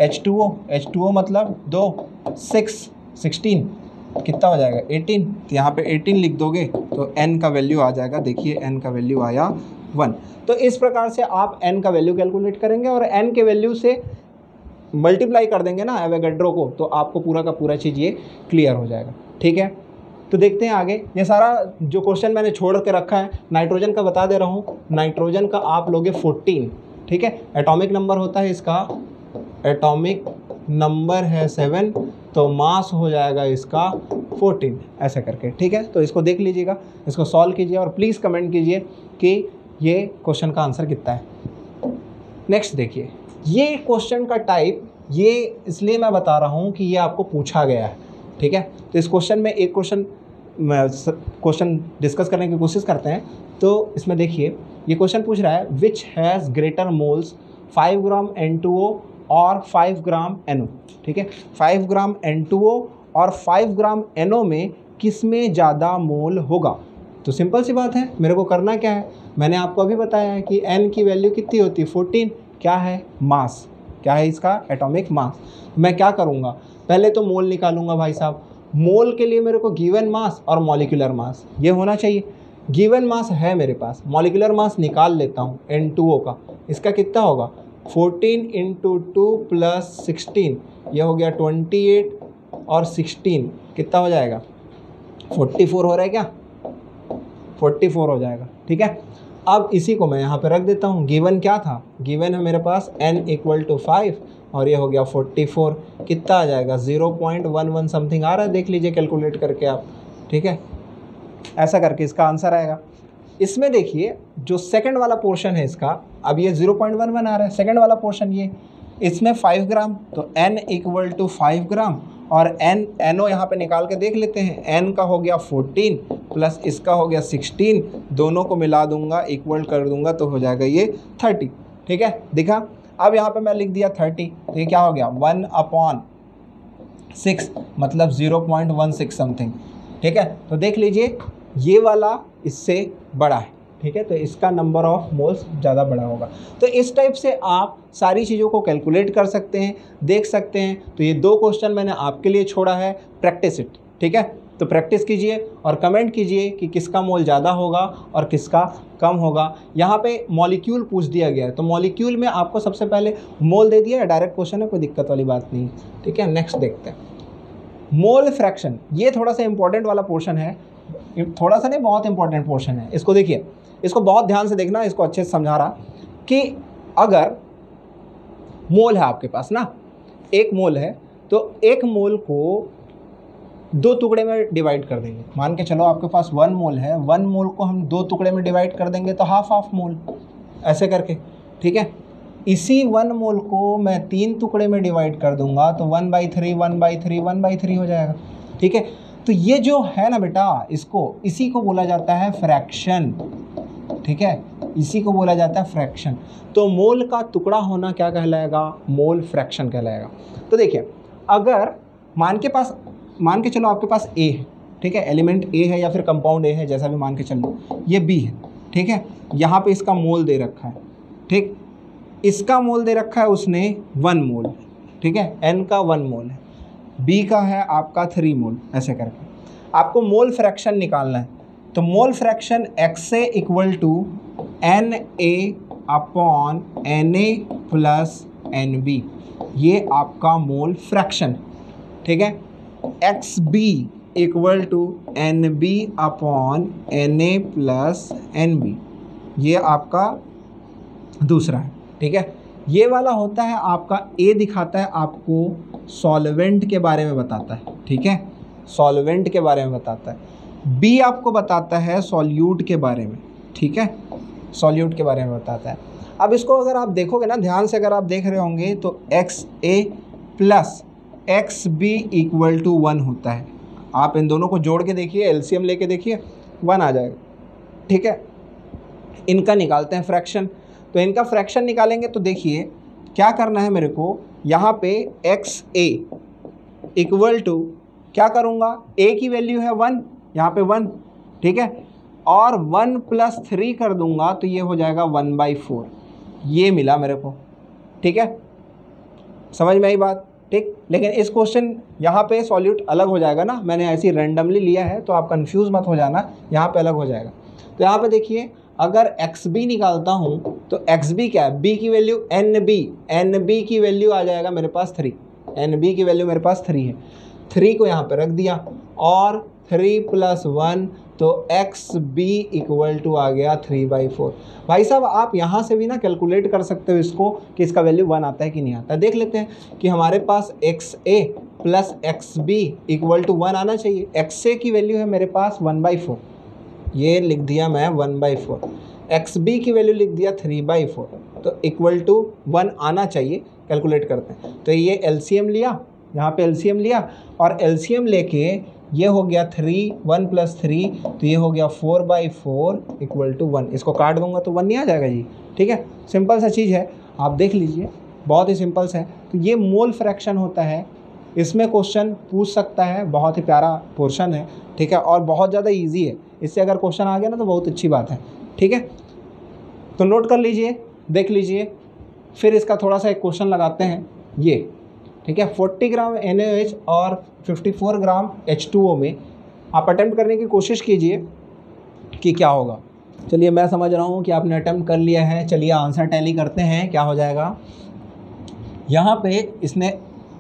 H two O H two O मतलब दो सिक्स सिक्सटीन कितना हो जाएगा? 18 तो यहाँ पे 18 लिख दोगे तो n का वैल्यू आ जाएगा। देखिए, n का वैल्यू आया वन। तो इस प्रकार से आप n का वैल्यू कैलकुलेट करेंगे और n के वैल्यू से मल्टीप्लाई कर देंगे ना एवेगेड्रो को तो आपको पूरा का पूरा चीज़ ये क्लियर हो जाएगा। ठीक है? तो देखते हैं आगे। ये सारा जो क्वेश्चन मैंने छोड़ के रखा है नाइट्रोजन का बता दे रहा हूँ। नाइट्रोजन का आप लोगे फोर्टीन ठीक है? एटॉमिक नंबर होता है इसका। एटॉमिक नंबर है सेवन तो मास हो जाएगा इसका फोर्टीन, ऐसे करके, ठीक है? तो इसको देख लीजिएगा, इसको सॉल्व कीजिए और प्लीज़ कमेंट कीजिए कि ये क्वेश्चन का आंसर कितना है। नेक्स्ट देखिए, ये क्वेश्चन का टाइप ये इसलिए मैं बता रहा हूँ कि ये आपको पूछा गया है, ठीक है? तो इस क्वेश्चन में एक क्वेश्चन क्वेश्चन डिस्कस करने की कोशिश करते हैं। तो इसमें देखिए, ये क्वेश्चन पूछ रहा है which has greater moles five gram N two O और 5 ग्राम NO ठीक है? 5 ग्राम एन और 5 ग्राम एनओ में किसमें ज़्यादा मोल होगा? तो सिंपल सी बात है, मेरे को करना क्या है? मैंने आपको अभी बताया है कि एन की वैल्यू कितनी होती है? फोर्टीन क्या है? मास क्या है इसका? एटॉमिक मास मैं क्या करूँगा? पहले तो मोल निकालूँगा भाई साहब। मोल के लिए मेरे को गिवन मास और मॉलिकुलर मास ये होना चाहिए। गिवन मास है मेरे पास मॉलिकुलर मास निकाल लेता हूँ एन का। इसका कितना होगा? Fourteen into two plus sixteen ये हो गया ट्वेंटी एट और सिक्सटीन कितना हो जाएगा? फोर्टी फोर हो रहा है क्या? फोर्टी फोर हो जाएगा, ठीक है? अब इसी को मैं यहाँ पर रख देता हूँ। गिवन क्या था? गिवन है मेरे पास n इक्वल टू फाइव और ये हो गया फोर्टी फोर कितना आ जाएगा? Zero point one one something आ रहा है, देख लीजिए कैलकुलेट करके आप, ठीक है? ऐसा करके इसका आंसर आएगा। इसमें देखिए, जो सेकंड वाला पोर्शन है इसका, अब ये ज़ीरो पॉइंट वन वन आ रहा है। सेकंड वाला पोर्शन ये, इसमें फाइव ग्राम तो n equal to five gram और एन एन ओ यहाँ पर निकाल के देख लेते हैं। एन का हो गया फोर्टीन प्लस इसका हो गया सिक्सटीन दोनों को मिला दूँगा इक्वल कर दूँगा तो हो जाएगा ये थर्टी ठीक है? दिखा? अब यहाँ पे मैं लिख दिया थर्टी तो ये क्या हो गया? वन अपॉन सिक्स मतलब zero point one six something ठीक है? तो देख लीजिए ये वाला इससे बड़ा है, ठीक है? तो इसका नंबर ऑफ़ मोल्स ज़्यादा बड़ा होगा। तो इस टाइप से आप सारी चीज़ों को कैलकुलेट कर सकते हैं, देख सकते हैं। तो ये दो क्वेश्चन मैंने आपके लिए छोड़ा है प्रैक्टिस इट ठीक है? तो प्रैक्टिस कीजिए और कमेंट कीजिए कि किसका मोल ज़्यादा होगा और किसका कम होगा। यहाँ पे मॉलिक्यूल पूछ दिया गया है तो मॉलिक्यूल में आपको सबसे पहले मोल दे दिया डायरेक्ट क्वेश्चन है, कोई दिक्कत वाली बात नहीं, ठीक है? नेक्स्ट देखते हैं। मोल फ्रैक्शन ये थोड़ा सा इंपॉर्टेंट वाला पोर्शन है थोड़ा सा नहीं, बहुत इंपॉर्टेंट पोर्शन है। इसको देखिए, इसको बहुत ध्यान से देखना, इसको अच्छे से समझा रहा कि अगर मोल है आपके पास ना, एक मोल है तो एक मोल को दो टुकड़े में डिवाइड कर देंगे। मान के चलो आपके पास वन मोल है वन मोल को हम दो टुकड़े में डिवाइड कर देंगे तो हाफ़ हाफ़ मोल, ऐसे करके, ठीक है? इसी वन मोल को मैं तीन टुकड़े में डिवाइड कर दूँगा तो one by three one by three one by three हो जाएगा, ठीक है? तो ये जो है ना बेटा, इसको, इसी को बोला जाता है फ्रैक्शन ठीक है? इसी को बोला जाता है फ्रैक्शन तो मोल का टुकड़ा होना क्या कहलाएगा? मोल फ्रैक्शन कहलाएगा. तो देखिए, अगर मान के पास, मान के चलो आपके पास ए है, ठीक है? एलिमेंट ए है या फिर कंपाउंड ए है, जैसा भी मान के चल, ये बी है, ठीक है? यहाँ पे इसका मोल दे रखा है, ठीक? इसका मोल दे रखा है उसने वन मोल ठीक है? एन का वन मोल है. बी का है आपका थ्री मोल ऐसे करके। आपको मोल फ्रैक्शन निकालना है। तो mole fraction X A equal to n A upon n A plus n B ये आपका मोल फ्रैक्शन ठीक है? X B equal to n B upon n A plus n B ये आपका दूसरा है। ठीक है? ये वाला होता है, आपका ए दिखाता है, आपको सॉल्वेंट के बारे में बताता है, ठीक है? सॉल्वेंट के बारे में बताता है। बी आपको बताता है सॉल्यूट के बारे में, ठीक है? सॉल्यूट के बारे में बताता है। अब इसको अगर आप देखोगे ना, ध्यान से अगर आप देख रहे होंगे तो X A plus X B equal to one होता है। आप इन दोनों को जोड़ के देखिए एलसीएम लेके देखिए वन आ जाएगा, ठीक है? इनका निकालते हैं फ्रैक्शन तो इनका फ्रैक्शन निकालेंगे तो देखिए, क्या करना है मेरे को? यहाँ पे एक्स ए इक्वल टू क्या करूँगा? ए की वैल्यू है वन यहाँ पे वन ठीक है? और वन प्लस थ्री कर दूँगा तो ये हो जाएगा वन बाई फोर ये मिला मेरे को, ठीक है? समझ में आई बात? ठीक? लेकिन इस क्वेश्चन यहाँ पे सॉल्यूट अलग हो जाएगा ना? मैंने ऐसी रैंडमली लिया है तो आप कंफ्यूज मत हो जाना, यहाँ पे अलग हो जाएगा। तो यहाँ पे देखिए अगर एक्स बी निकालता हूँ तो एक्स बी क्या है? बी की value n B n B की वैल्यू आ जाएगा मेरे पास थ्री एन बी की वैल्यू मेरे पास थ्री है. थ्री को यहाँ पर रख दिया और थ्री प्लस वन तो एक्स बी इक्वल टू आ गया थ्री बाई फोर भाई साहब, आप यहाँ से भी ना कैलकुलेट कर सकते हो इसको कि इसका वैल्यू वन आता है कि नहीं आता देख लेते हैं कि हमारे पास X A plus X B equal to one आना चाहिए. एक्स ए की वैल्यू है मेरे पास वन बाई फोर ये लिख दिया मैं one by four. X B की वैल्यू लिख दिया थ्री बाई फोर तो इक्वल टू वन आना चाहिए कैलकुलेट करते हैं। तो ये एलसीएम लिया, यहाँ पे एलसीएम लिया, और एलसीएम लेके ये हो गया थ्री वन प्लस थ्री तो ये हो गया four by four equal to one इसको काट दूँगा तो वन नहीं आ जाएगा जी। ठीक है? सिंपल सा चीज़ है। आप देख लीजिए, बहुत ही सिंपल सा है। तो ये मोल फ्रैक्शन होता है इसमें क्वेश्चन पूछ सकता है, बहुत ही प्यारा पोर्शन है, ठीक है? और बहुत ज़्यादा ईजी है। इससे अगर क्वेश्चन आ गया ना तो बहुत अच्छी बात है, ठीक है? तो नोट कर लीजिए, देख लीजिए, फिर इसका थोड़ा सा एक क्वेश्चन लगाते हैं, ये, ठीक है? फोर्टी ग्राम एन और फिफ्टी फोर ग्राम एच में आप अटैम्प्ट करने की कोशिश कीजिए कि क्या होगा। चलिए, मैं समझ रहा हूँ कि आपने अटैम्प्ट कर लिया है। चलिए आंसर टैली करते हैं, क्या हो जाएगा? यहाँ पे इसने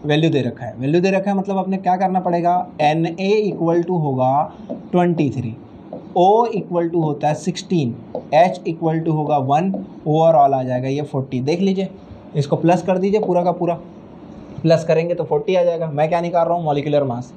वैल्यू दे रखा है। वैल्यू दे रखा है मतलब आपने क्या करना पड़ेगा? एन ए इक्वल टू होगा twenty three O equal to होता है सिक्सटीन एच इक्वल टू होगा वन ओवरऑल आ जाएगा ये फोर्टी देख लीजिए। इसको प्लस कर दीजिए पूरा का पूरा। प्लस करेंगे तो फोर्टी आ जाएगा। मैं क्या निकाल रहा हूँ? मॉलिकुलर मास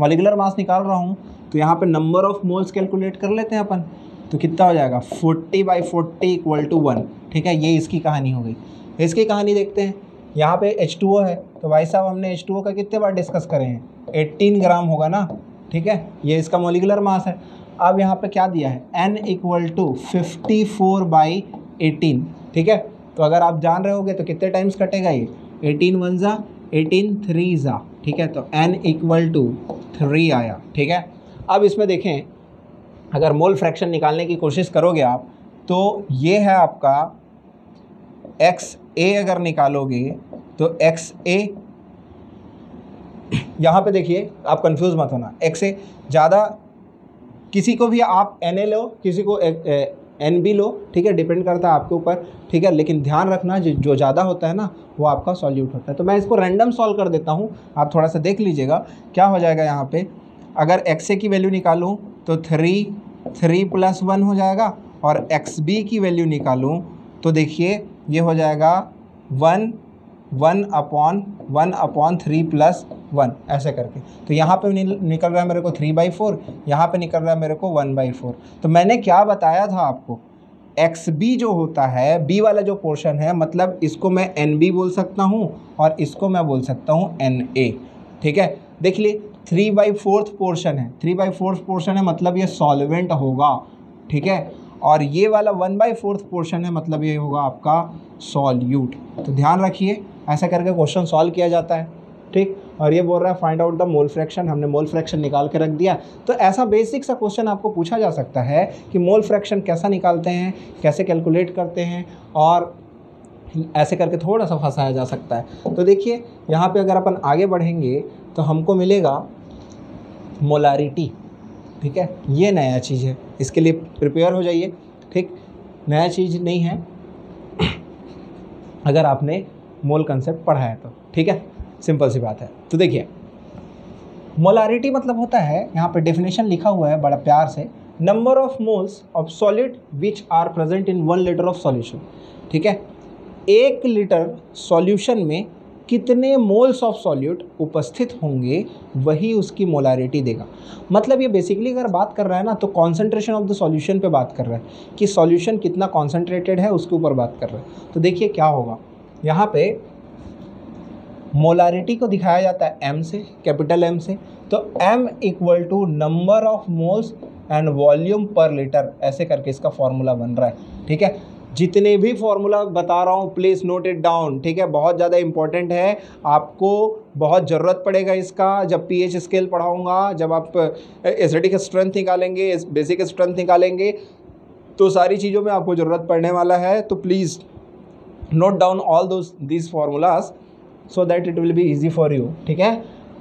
मॉलिकुलर मास निकाल रहा हूँ तो यहाँ पे नंबर ऑफ़ मोल्स कैलकुलेट कर लेते हैं अपन। तो कितना हो जाएगा? Forty by forty equal to one ठीक है? ये इसकी कहानी हो गई। इसकी कहानी देखते हैं। यहाँ पे एच टू ओ है तो भाई साहब हमने एच टू ओ का कितने बार डिस्कस करें हैं? एट्टीन ग्राम होगा ना? ठीक है? ये इसका मोलिकुलर मास है। अब यहाँ पे क्या दिया है? N equal to fifty four by eighteen ठीक है? तो अगर आप जान रहे होगे तो कितने टाइम्स कटेगा ये? एटीन वन ज़ा एटीन थ्री ज़ा। ठीक है? तो एन इक्वल टू थ्री आया। ठीक है? अब इसमें देखें, अगर मोल फ्रैक्शन निकालने की कोशिश करोगे आप तो ये है आपका एक्स ए अगर निकालोगे तो एक्स ए यहाँ पे देखिए, आप कंफ्यूज मत होना। एक्स ए ज़्यादा किसी को भी आप एन ए लो, किसी को एन बी लो, ठीक है डिपेंड करता है आपके ऊपर, ठीक है, लेकिन ध्यान रखना, जो ज़्यादा होता है ना, वो आपका सॉल्यूट होता है। तो मैं इसको रैंडम सॉल्व कर देता हूँ, आप थोड़ा सा देख लीजिएगा, क्या हो जाएगा यहाँ पे? अगर एक्स ए की वैल्यू निकालूँ तो थ्री थ्री प्लस वन हो जाएगा, और एक्स बी की वैल्यू निकालूँ तो देखिए ये हो जाएगा one one upon one upon three plus one, ऐसे करके। तो यहाँ पे निकल रहा है मेरे को थ्री बाई फोर, यहाँ पर निकल रहा है मेरे को वन बाई फोर। तो मैंने क्या बताया था आपको? एक्स बी जो होता है, बी वाला जो पोर्शन है मतलब इसको मैं एन बी बोल सकता हूँ और इसको मैं बोल सकता हूँ एन ए। ठीक है? देख लिए थ्री बाई फोर्थ पोर्शन है। थ्री बाई फोर्थ पोर्शन है मतलब ये सॉल्वेंट होगा। ठीक है? और ये वाला वन बाई फोर्थ पोर्शन है मतलब ये होगा आपका सॉल्यूट तो ध्यान रखिए, ऐसा करके क्वेश्चन सॉल्व किया जाता है, ठीक? और ये बोल रहा है find out the mole fraction हमने मोल फ्रैक्शन निकाल के रख दिया। तो ऐसा बेसिक सा क्वेश्चन आपको पूछा जा सकता है कि मोल फ्रैक्शन कैसा निकालते हैं, कैसे कैलकुलेट करते हैं, और ऐसे करके थोड़ा सा फंसाया जा सकता है। तो देखिए, यहाँ पे अगर अपन आगे बढ़ेंगे तो हमको मिलेगा मोलारिटी ठीक है? ये नया चीज़ है। इसके लिए प्रिपेयर हो जाइए। ठीक? नया चीज़ नहीं है। अगर आपने मोल कंसेप्ट पढ़ा है तो। ठीक है? सिंपल सी बात है। तो देखिए मोलारिटी मतलब होता है, यहाँ पे डेफिनेशन लिखा हुआ है बड़ा प्यार से number of moles of solid which are present in one litre of solution ठीक है? एक लीटर सॉल्यूशन में कितने मोल्स ऑफ़ सॉल्यूट उपस्थित होंगे, वही उसकी मोलारिटी देगा। मतलब ये बेसिकली अगर बात कर रहा है ना तो कॉन्सेंट्रेशन ऑफ़ द सॉल्यूशन पे बात कर रहा है। कि सॉल्यूशन कितना कॉन्सेंट्रेटेड है, उसके ऊपर बात कर रहा है। तो देखिए क्या होगा। यहाँ पे मोलारिटी को दिखाया जाता है एम से कैपिटल एम से। तो M equal to number of moles and volume per litre ऐसे करके इसका फॉर्मूला बन रहा है। ठीक है? जितने भी फॉर्मूला बता रहा हूँ प्लीज़ नोट इट डाउन ठीक है? बहुत ज़्यादा इंपॉर्टेंट है। आपको बहुत ज़रूरत पड़ेगा इसका। जब पीएच स्केल पढ़ाऊँगा, जब आप एसिडिक स्ट्रेंथ निकालेंगे बेसिक स्ट्रेंथ निकालेंगे तो सारी चीज़ों में आपको ज़रूरत पड़ने वाला है। तो प्लीज़ नोट डाउन ऑल दो these formulas so that it will be easy for you ठीक है?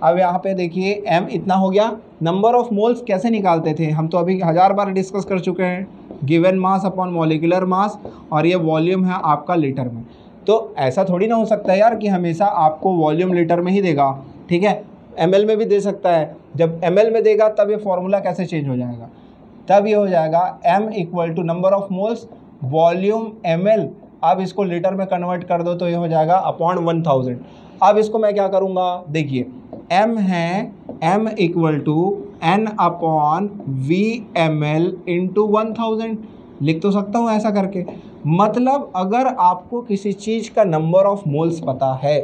अब यहाँ पे देखिए एम इतना हो गया। नंबर ऑफ़ मोल्स कैसे निकालते थे? हम तो अभी हज़ार बार डिस्कस कर चुके हैं। Given mass upon molecular mass और ये वॉल्यूम है आपका लीटर में। तो ऐसा थोड़ी ना हो सकता है यार कि हमेशा आपको वॉल्यूम लीटर में ही देगा, ठीक है? एम में भी दे सकता है। जब एम में देगा, तब ये फॉर्मूला कैसे चेंज हो जाएगा? तब ये हो जाएगा M equal to number of moles volume M अब इसको लीटर में कन्वर्ट कर दो तो ये हो जाएगा अपॉन वन थाउज़ेंड अब इसको मैं क्या करूँगा? देखिए एम है M equal to N upon V M L into one thousand लिख तो सकता हूँ ऐसा करके। मतलब अगर आपको किसी चीज़ का नंबर ऑफ़ मोल्स पता है,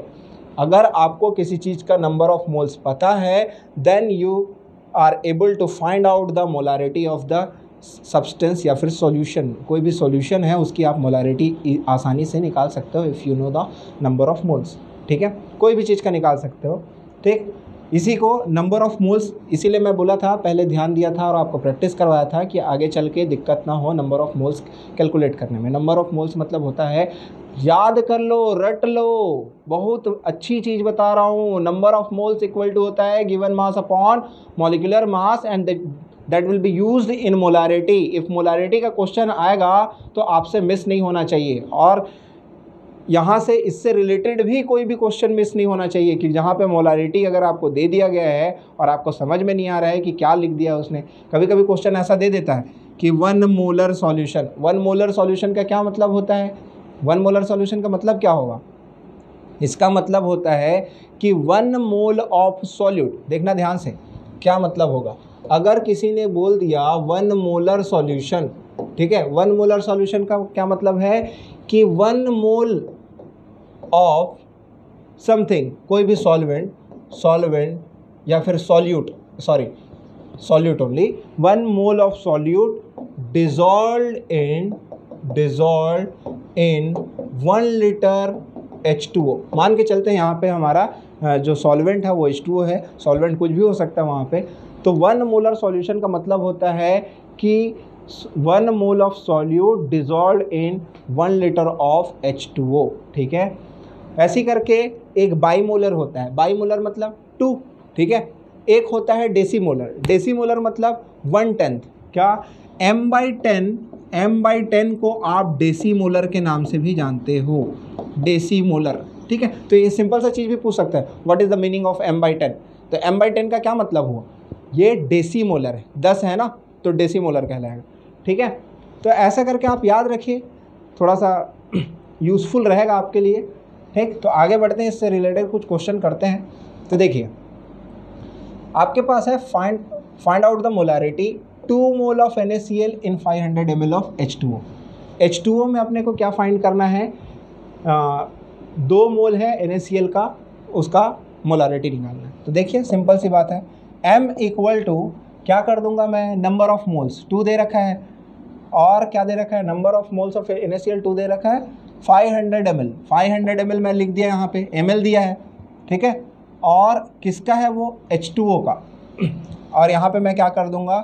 अगर आपको किसी चीज़ का नंबर ऑफ़ मोल्स पता है then you are able to find out the molarity of the substance या फिर सॉल्यूशन कोई भी सॉल्यूशन है, उसकी आप मोलारिटी आसानी से निकाल सकते हो if you know the number of moles ठीक है? कोई भी चीज़ का निकाल सकते हो। ठीक? इसी को नंबर ऑफ़ मोल्स इसीलिए मैं बोला था, पहले ध्यान दिया था और आपको प्रैक्टिस करवाया था कि आगे चल के दिक्कत ना हो नंबर ऑफ़ मोल्स कैलकुलेट करने में। नंबर ऑफ़ मोल्स मतलब होता है, याद कर लो, रट लो, बहुत अच्छी चीज़ बता रहा हूँ। Number of moles equal to होता है given mass upon molecular mass and that will be use in molarity if molarity का क्वेश्चन आएगा तो आपसे मिस नहीं होना चाहिए। और यहाँ से इससे रिलेटेड भी कोई भी क्वेश्चन मिस नहीं होना चाहिए कि जहाँ पे मोलारिटी अगर आपको दे दिया गया है और आपको समझ में नहीं आ रहा है कि क्या लिख दिया उसने कभी कभी क्वेश्चन ऐसा दे देता है कि one molar solution one molar solution का क्या मतलब होता है? वन मोलर सॉल्यूशन का मतलब क्या होगा? इसका मतलब होता है कि वन मोल ऑफ़ सॉल्यूट देखना ध्यान से, क्या मतलब होगा? अगर किसी ने बोल दिया वन मोलर सॉल्यूशन ठीक है? वन मोलर सॉल्यूशन का क्या मतलब है कि वन मोल ऑफ़ समथिंग कोई भी सॉल्वेंट सॉल्वेंट या फिर solute sorry solute only one mole of solute dissolve in dissolve in one litre H two O मान के चलते हैं यहाँ पे हमारा जो सॉल्वेंट है वो एच टू ओ है सॉल्वेंट कुछ भी हो सकता है वहाँ पे। तो वन मोलर सॉल्यूशन का मतलब होता है कि one mole of solute dissolve in one litre of H two O ठीक है? ऐसी करके एक बाई मोलर होता है। बाई मोलर मतलब टू, ठीक है? एक होता है डेसी मोलर डेसी मोलर मतलब वन टेंथ। क्या? M by ten M by ten को आप डेसी मोलर के नाम से भी जानते हो। डेसी मोलर ठीक है? तो ये सिंपल सा चीज़ भी पूछ सकता है। What is the meaning of M by ten तो एम बाई टेन का क्या मतलब हुआ? ये डेसी मोलर है। दस है ना? तो डेसी मोलर कहलाएगा, ठीक है? तो ऐसा करके आप याद रखिए। थोड़ा सा यूज़फुल रहेगा आपके लिए। ठीक? तो आगे बढ़ते हैं इससे रिलेटेड कुछ क्वेश्चन करते हैं। तो देखिए आपके पास है find find out the molarity two mole of N in five hundred M of H two H two O में अपने को क्या फाइंड करना है? आ, दो मोल है एन का उसका मोलारिटी निकालना है। तो देखिए सिंपल सी बात है। एम इक्वल टू क्या कर दूँगा मैं? नंबर ऑफ़ मोल्स टू दे रखा है। और क्या दे रखा है? Number of moles of N two दे रखा है। Five hundred M L five hundred M L मैं लिख दिया यहाँ पे। एम एल दिया है, ठीक है? और किसका है वो? H2O का। और यहाँ पे मैं क्या कर दूँगा?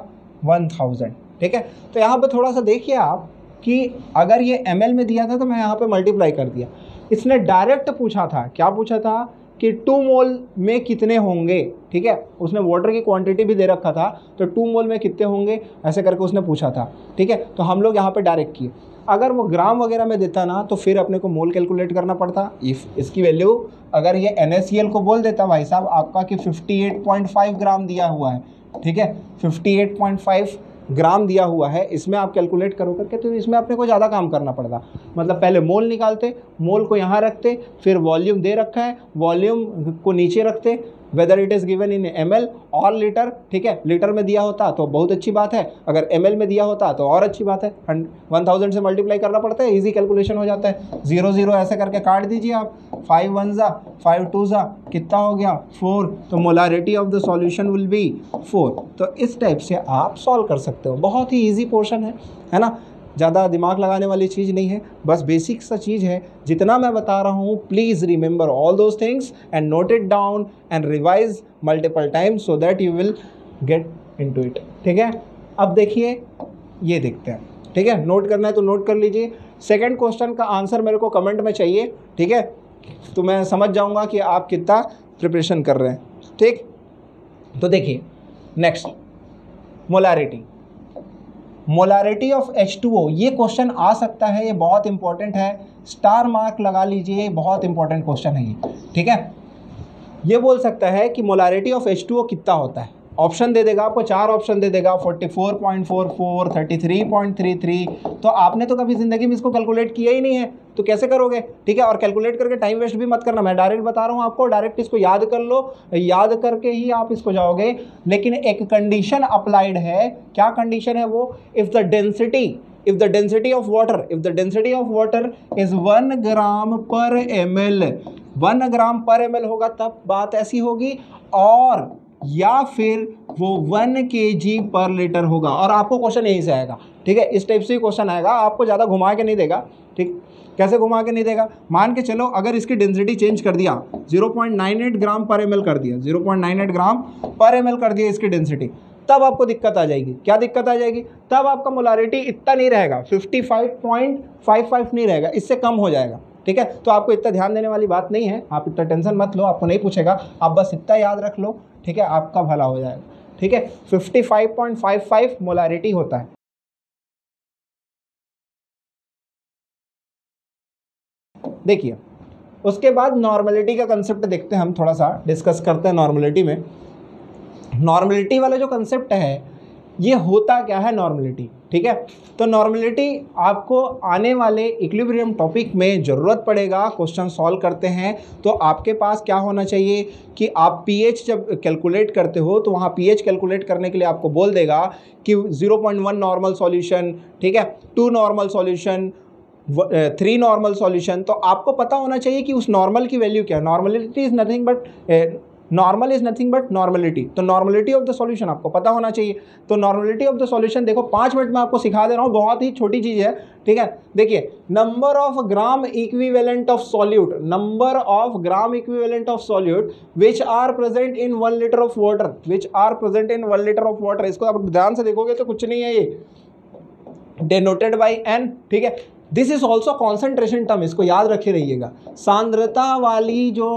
वन थाउज़ेंड ठीक है? तो यहाँ पे थोड़ा सा देखिए आप कि अगर ये एम में दिया था तो मैं यहाँ पे मल्टीप्लाई कर दिया। इसने डायरेक्ट पूछा था। क्या पूछा था? कि टू मोल में कितने होंगे? ठीक है? उसने वाटर की क्वांटिटी भी दे रखा था तो टू मोल में कितने होंगे? ऐसे करके उसने पूछा था। ठीक है? तो हम लोग यहाँ पे डायरेक्ट किए। अगर वो ग्राम वगैरह में देता ना तो फिर अपने को मोल कैलकुलेट करना पड़ता। इफ़ इसकी वैल्यू अगर ये एन को बोल देता भाई साहब, आपका कि 58.5 ग्राम दिया हुआ है, ठीक है? 58.5 ग्राम दिया हुआ है, इसमें आप कैलकुलेट करो करके तो इसमें अपने को ज़्यादा काम करना पड़ता। मतलब पहले मोल निकालते, मोल को यहाँ रखते, फिर वॉल्यूम दे रखा है वॉल्यूम को नीचे रखते whether it is given in M L और लीटर ठीक है? लीटर में दिया होता तो बहुत अच्छी बात है। अगर एम में दिया होता तो और अच्छी बात है। वन थाउज़ेंड से मल्टीप्लाई करना पड़ता है ईजी कैलकुलेशन हो जाता है। ज़ीरो ज़ीरो ऐसे करके काट दीजिए आप। फाइव वन ज़ा फाइव टू ज़ा, कितना हो गया? फोर तो molarity of the solution will be four तो इस टाइप से आप सॉल्व कर सकते हो। बहुत ही ईजी पोर्शन है है ना? ज़्यादा दिमाग लगाने वाली चीज़ नहीं है। बस बेसिक सा चीज़ है। जितना मैं बता रहा हूँ please remember all those things and note it down and revise multiple time so that you will get in to it ठीक है? अब देखिए, ये देखते हैं। ठीक है? नोट करना है तो नोट कर लीजिए। सेकेंड क्वेश्चन का आंसर मेरे को कमेंट में चाहिए। ठीक है? तो मैं समझ जाऊँगा कि आप कितना प्रिपरेशन कर रहे हैं। ठीक? तो देखिए next molarity molarity of H two O ये क्वेश्चन आ सकता है, ये बहुत इंपॉर्टेंट है। स्टार मार्क लगा लीजिए बहुत इंपॉर्टेंट क्वेश्चन है ये, ठीक है? ये बोल सकता है कि molarity of H two O कितना होता है? ऑप्शन दे देगा, आपको चार ऑप्शन दे देगा, forty four point four four, thirty three point three three. तो आपने तो कभी ज़िंदगी में इसको कैलकुलेट किया ही नहीं है तो कैसे करोगे? ठीक है, और कैलकुलेट करके टाइम वेस्ट भी मत करना, मैं डायरेक्ट बता रहा हूँ आपको डायरेक्ट इसको याद कर लो, याद करके ही आप इसको जाओगे। लेकिन एक कंडीशन अप्लाइड है, क्या कंडीशन है वो? If the density if the density of water, if the density of water is 1 gram per ml 1 gram per ML होगा, तब बात ऐसी होगी। और या फिर वो वन के जी पर लीटर होगा। और आपको क्वेश्चन यहीं से आएगा। ठीक है? इस टाइप से क्वेश्चन आएगा। आपको ज़्यादा घुमा के नहीं देगा। ठीक? कैसे घुमा के नहीं देगा? मान के चलो, अगर इसकी डेंसिटी चेंज कर दिया 0.98 ग्राम पर एमएल कर दिया 0.98 ग्राम पर एमएल कर दिया इसकी डेंसिटी तब आपको दिक्कत आ जाएगी। क्या दिक्कत आ जाएगी? तब आपका मोलारिटी इतना नहीं रहेगा। 55.55 नहीं रहेगा। इससे कम हो जाएगा। ठीक है? तो आपको इतना ध्यान देने वाली बात नहीं है। आप इतना टेंशन मत लो, आपको नहीं पूछेगा। आप बस इतना याद रख लो, ठीक है? आपका भला हो जाएगा, ठीक है? 55.55 मोलारिटी होता है। देखिए, उसके बाद नॉर्मलिटी का कंसेप्ट देखते हैं हम थोड़ा सा डिस्कस करते हैं नॉर्मलिटी में। नॉर्मलिटी वाला जो कंसेप्ट है ये होता क्या है नॉर्मलिटी ठीक है? तो नॉर्मलिटी आपको आने वाले इक्विलिब्रियम टॉपिक में ज़रूरत पड़ेगा क्वेश्चन सॉल्व करते हैं। तो आपके पास क्या होना चाहिए कि आप पीएच जब कैलकुलेट करते हो तो वहाँ पीएच कैलकुलेट करने के लिए आपको बोल देगा कि 0.1 नॉर्मल सॉल्यूशन ठीक है? Two normal solution three normal solution तो आपको पता होना चाहिए कि उस नॉर्मल की वैल्यू क्या है। Normality is nothing but normal is nothing but normality तो नॉर्मलिटी ऑफ़ द सॉल्यूशन आपको पता होना चाहिए। तो नॉर्मलिटी ऑफ़ द सॉल्यूशन देखो, पाँच मिनट में आपको सिखा दे रहा हूँ, बहुत ही छोटी चीज़ है, ठीक है? देखिए number of gram equivalent of solute number of gram equivalent of solute which are present in one litre of water which are present in one litre of water इसको आप ध्यान से देखोगे तो कुछ नहीं है ये। डेनोटेड बाई एन ठीक है? This is also concentration term इसको याद रखे रहिएगा। सांद्रता वाली जो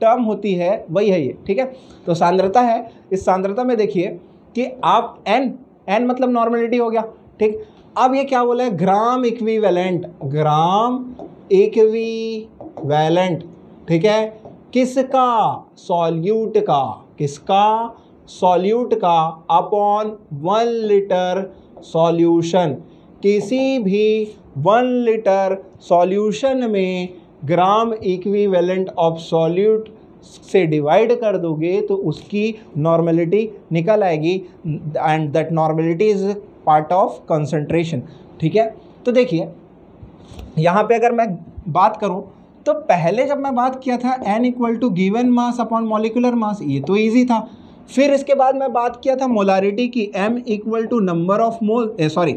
टर्म होती है, वही है ये, ठीक है? तो सांद्रता है, इस सांद्रता में देखिए कि आप एन एन मतलब नॉर्मेलिटी हो गया, ठीक? अब ये क्या बोला है? ग्राम इक्विवेलेंट ग्राम इक्विवेलेंट ठीक है? किसका? सॉल्यूट का, किसका? सॉल्यूट का अपॉन वन लीटर सॉल्यूशन किसी भी वन लीटर सॉल्यूशन में ग्राम इक्विवेलेंट ऑफ़ सॉल्यूट से डिवाइड कर दोगे तो उसकी नॉर्मेलिटी निकल आएगी and that normality is part of concentration ठीक है? तो देखिए, यहाँ पे अगर मैं बात करूँ तो पहले जब मैं बात किया था N equal to given mass upon molecular mass ये तो ईजी था। फिर इसके बाद मैं बात किया था मोलारिटी की M equal to number of mole sorry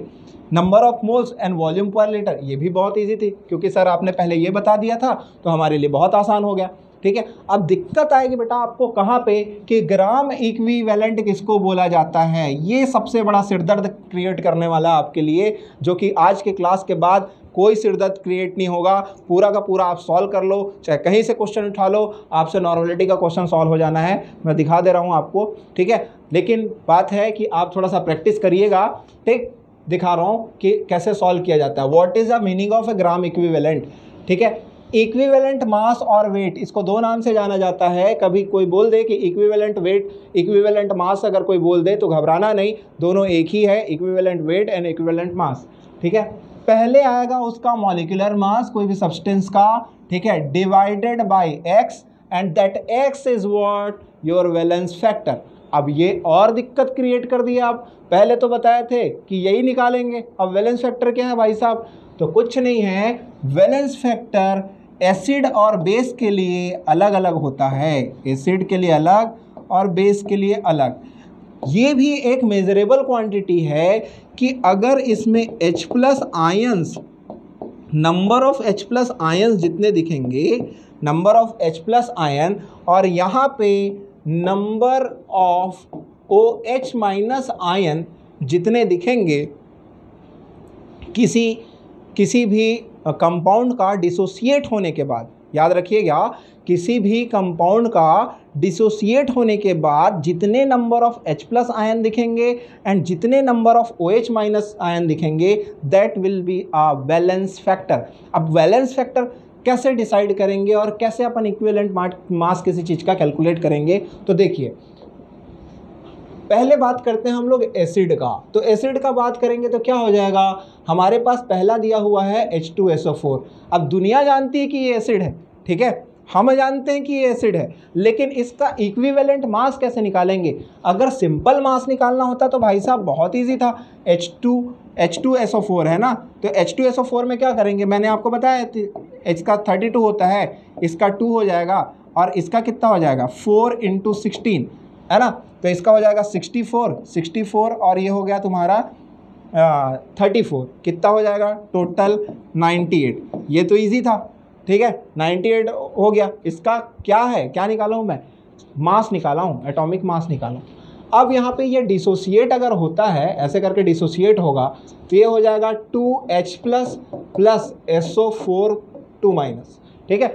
number of moles and volume per litre ये भी बहुत ईजी थी, क्योंकि सर आपने पहले ये बता दिया था तो हमारे लिए बहुत आसान हो गया, ठीक है? अब दिक्कत आएगी बेटा आपको कहाँ पे कि ग्राम इक्विवेलेंट किसको बोला जाता है? ये सबसे बड़ा सिरदर्द क्रिएट करने वाला आपके लिए, जो कि आज के क्लास के बाद कोई सिरदर्द क्रिएट नहीं होगा, पूरा का पूरा आप सॉल्व कर लो, चाहे कहीं से क्वेश्चन उठा लो, आपसे नॉर्मलिटी का क्वेश्चन सॉल्व हो जाना है, मैं दिखा दे रहा हूँ आपको, ठीक है? लेकिन बात है कि आप थोड़ा सा प्रैक्टिस करिएगा, ठीक? दिखा रहा हूँ कि कैसे सॉल्व किया जाता है। What is the meaning of a gram equivalent ठीक है? इक्विवेलेंट मास और वेट इसको दो नाम से जाना जाता है। कभी कोई बोल दे कि इक्विवेलेंट वेट इक्विवेलेंट मास अगर कोई बोल दे तो घबराना नहीं। दोनों एक ही है equivalent weight and equivalent mass ठीक है? पहले आएगा उसका मॉलिकुलर मास कोई भी सब्सटेंस का। ठीक है? Divided by X and that X is what your valence factor अब ये और दिक्कत क्रिएट कर दिया आप। पहले तो बताए थे कि यही निकालेंगे, अब वैलेंस फैक्टर क्या है भाई साहब? तो कुछ नहीं है। वैलेंस फैक्टर एसिड और बेस के लिए अलग अलग होता है। एसिड के लिए अलग और बेस के लिए अलग। ये भी एक मेजरेबल क्वांटिटी है कि अगर इसमें H plus ions number of H plus ions जितने दिखेंगे number of H plus ion और यहाँ पे number of O H minus ion जितने दिखेंगे, किसी किसी भी कंपाउंड का डिसोसिएट होने के बाद, याद रखिएगा, किसी भी कंपाउंड का डिसोसिएट होने के बाद जितने number of H plus ion दिखेंगे एंड जितने number of O H minus ion दिखेंगे that will be a balance factor अब बैलेंस फैक्टर कैसे डिसाइड करेंगे और कैसे अपन इक्विवेलेंट मास किसी चीज़ का कैलकुलेट करेंगे? तो देखिए, पहले बात करते हैं हम लोग एसिड का। तो एसिड का बात करेंगे तो क्या हो जाएगा? हमारे पास पहला दिया हुआ है H2SO4 अब दुनिया जानती है कि ये एसिड है, ठीक है? हम जानते हैं कि ये एसिड है, लेकिन इसका इक्विवेलेंट मास कैसे निकालेंगे? अगर सिंपल मास निकालना होता तो भाई साहब बहुत ईजी था। H two H two S O four है ना? तो H two S O four में क्या करेंगे? मैंने आपको बताया एच का थर्टी टू होता है, इसका टू हो जाएगा और इसका कितना हो जाएगा? फोर इंटू सिक्सटीन है ना? तो इसका हो जाएगा सिक्सटी फोर सिक्सटी फोर और ये हो गया तुम्हारा थर्टी फोर कितना हो जाएगा? टोटल नाइन्टी एट ये तो ईजी था, ठीक है? नाइन्टी एट हो गया, इसका क्या है? क्या निकाला हूँ मैं? मास निकाला हूँ एटॉमिक मास निकाला अब यहाँ पे ये डिसोसिएट अगर होता है, ऐसे करके डिसोसिएट होगा तो ये हो जाएगा two H plus plus S O four two minus ठीक है?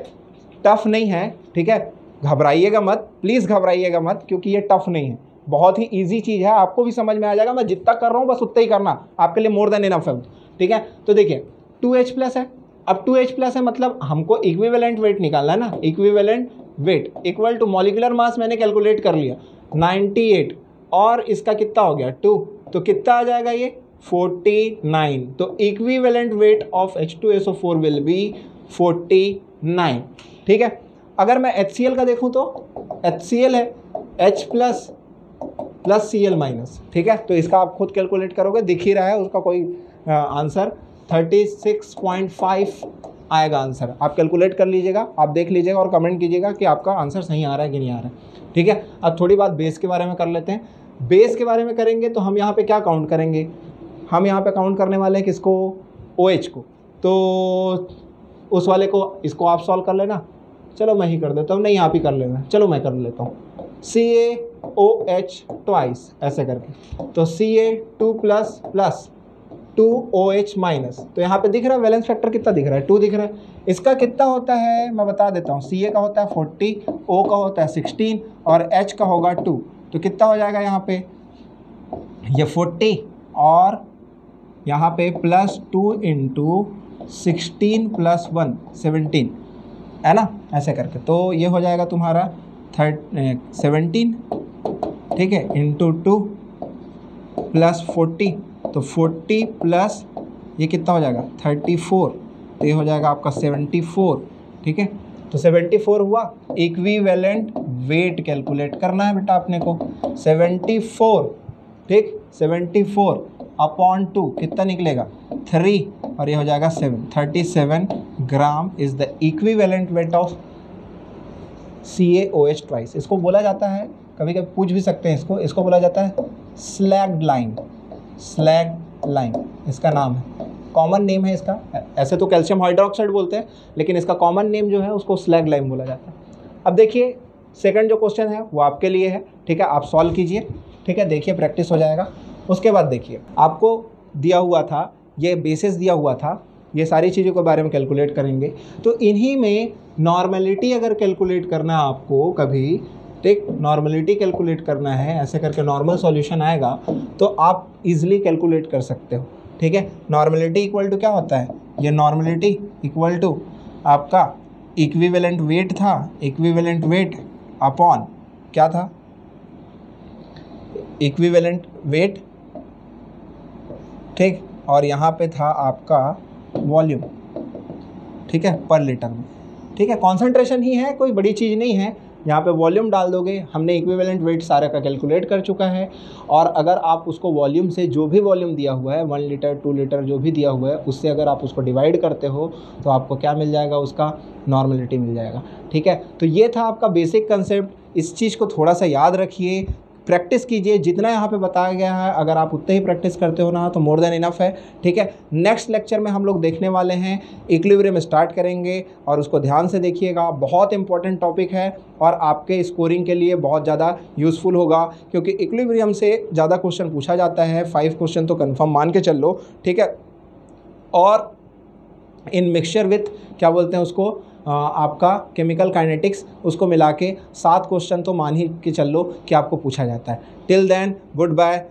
टफ नहीं है, ठीक है? घबराइएगा मत प्लीज़ घबराइएगा मत, क्योंकि ये टफ नहीं है। बहुत ही ईजी चीज़ है, आपको भी समझ में आ जाएगा, मैं जितना कर रहा हूँ बस उतना ही करना, आपके लिए मोर देन इनफ है। ठीक है? तो देखिए टू एच प्लस है। अब टू एच प्लस है मतलब हमको इक्विवेलेंट वेट निकालना है ना? Equivalent weight equal to molecular mass मैंने कैलकुलेट कर लिया। 98 और इसका कितना हो गया? टू। तो कितना आ जाएगा ये? 49 तो equivalent weight of H two S O four will be forty nine. ठीक है? अगर मैं एच सी एल का देखूँ तो एच सी एल है। H plus plus C L minus ठीक है? तो इसका आप खुद कैलकुलेट करोगे। दिख ही रहा है, उसका कोई answer thirty six point five आएगा आंसर। आप कैलकुलेट कर लीजिएगा, आप देख लीजिएगा और कमेंट कीजिएगा कि आपका आंसर सही आ रहा है कि नहीं आ रहा है। ठीक है? अब थोड़ी बात बेस के बारे में कर लेते हैं। बेस के बारे में करेंगे तो हम यहाँ पे क्या काउंट करेंगे? हम यहाँ पे काउंट करने वाले हैं किसको? ओ OH को। तो उस वाले को, इसको आप सॉल्व कर लेना। चलो मैं ही कर देता हूँ, नहीं आप ही कर लेना। चलो मैं कर लेता हूँ। सी ए ओ एच ट्वाइस ऐसे करके। तो C A two plus plus two O H minus. तो यहाँ पे दिख रहा है वैलेंस फैक्टर कितना दिख रहा है? टू दिख रहा है। इसका कितना होता है? मैं बता देता हूँ। सी ए का होता है फोर्टी ओ का होता है सिक्सटीन और एच का होगा टू। तो कितना हो जाएगा यहाँ पे? ये फोर्टी और यहाँ पे plus two into sixteen plus one seventeen है ना? ऐसे करके। तो ये हो जाएगा तुम्हारा थर्ट सेवनटीन ठीक है? इंटू टू प्लस फोर्टी तो फोर्टी प्लस ये कितना हो जाएगा? Thirty four. तो ये हो जाएगा आपका सेवेंटी फोर, ठीक है? तो सेवेंटी फोर हुआ। इक्विवेलेंट वेट कैलकुलेट करना है बेटा अपने को। सेवेंटी फोर, ठीक? सेवेंटी फोर अपॉन टू कितना निकलेगा? थ्री। और ये हो जाएगा seven. Thirty seven gram is the equivalent weight of C A O H twice. इसको बोला जाता है कभी कभी पूछ भी सकते हैं इसको। इसको बोला जाता है स्लैग लाइन। स्लैग लाइन, इसका नाम है। कॉमन नेम है इसका। ऐसे तो कैल्शियम हाइड्रोक्साइड बोलते हैं, लेकिन इसका कॉमन नेम जो है, उसको स्लैग लाइन बोला जाता है। अब देखिए सेकंड जो क्वेश्चन है, वो आपके लिए है, ठीक है? आप सॉल्व कीजिए, ठीक है? देखिए प्रैक्टिस हो जाएगा। उसके बाद देखिए, आपको दिया हुआ था, ये बेसिस दिया हुआ था, ये सारी चीज़ों के बारे में कैलकुलेट करेंगे। तो इन्हीं में नॉर्मेलिटी अगर कैलकुलेट करना आपको कभी ठीक नॉर्मलिटी कैलकुलेट करना है, ऐसे करके नॉर्मल सॉल्यूशन आएगा तो आप इजीली कैलकुलेट कर सकते हो, ठीक है? नॉर्मलिटी इक्वल टू क्या होता है? ये नॉर्मलिटी इक्वल टू आपका इक्विवेलेंट वेट था इक्विवेलेंट वेट अपॉन क्या था? इक्विवेलेंट वेट ठीक? और यहाँ पे था आपका वॉल्यूम ठीक है? पर लीटर में, ठीक है? कॉन्सेंट्रेशन ही है, कोई बड़ी चीज़ नहीं है यहाँ पे वॉल्यूम डाल दोगे, हमने इक्विवेलेंट वेट सारे का कैलकुलेट कर चुका है। और अगर आप उसको वॉल्यूम से जो भी वॉल्यूम दिया हुआ है वन लीटर टू लीटर जो भी दिया हुआ है, उससे अगर आप उसको डिवाइड करते हो तो आपको क्या मिल जाएगा? उसका नॉर्मलिटी मिल जाएगा। ठीक है? तो ये था आपका बेसिक कंसेप्ट इस चीज़ को थोड़ा सा याद रखिए। प्रैक्टिस कीजिए, जितना यहाँ पे बताया गया है, अगर आप उतने ही प्रैक्टिस करते हो ना तो मोर देन इनफ है, ठीक है? नेक्स्ट लेक्चर में हम लोग देखने वाले हैं इक्विलिब्रियम स्टार्ट करेंगे, और उसको ध्यान से देखिएगा, बहुत इंपॉर्टेंट टॉपिक है, और आपके स्कोरिंग के लिए बहुत ज़्यादा यूज़फुल होगा, क्योंकि इक्विलिब्रियम से ज़्यादा क्वेश्चन पूछा जाता है फाइव क्वेश्चन तो कन्फर्म मान के चल लो, ठीक है? और इन मिक्सचर विथ क्या बोलते हैं उसको? आपका केमिकल काइनेटिक्स उसको मिला के सात क्वेश्चन तो मान ही के चल लो कि आपको पूछा जाता है। टिल देन गुड बाय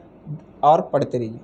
और पढ़ते रहिए।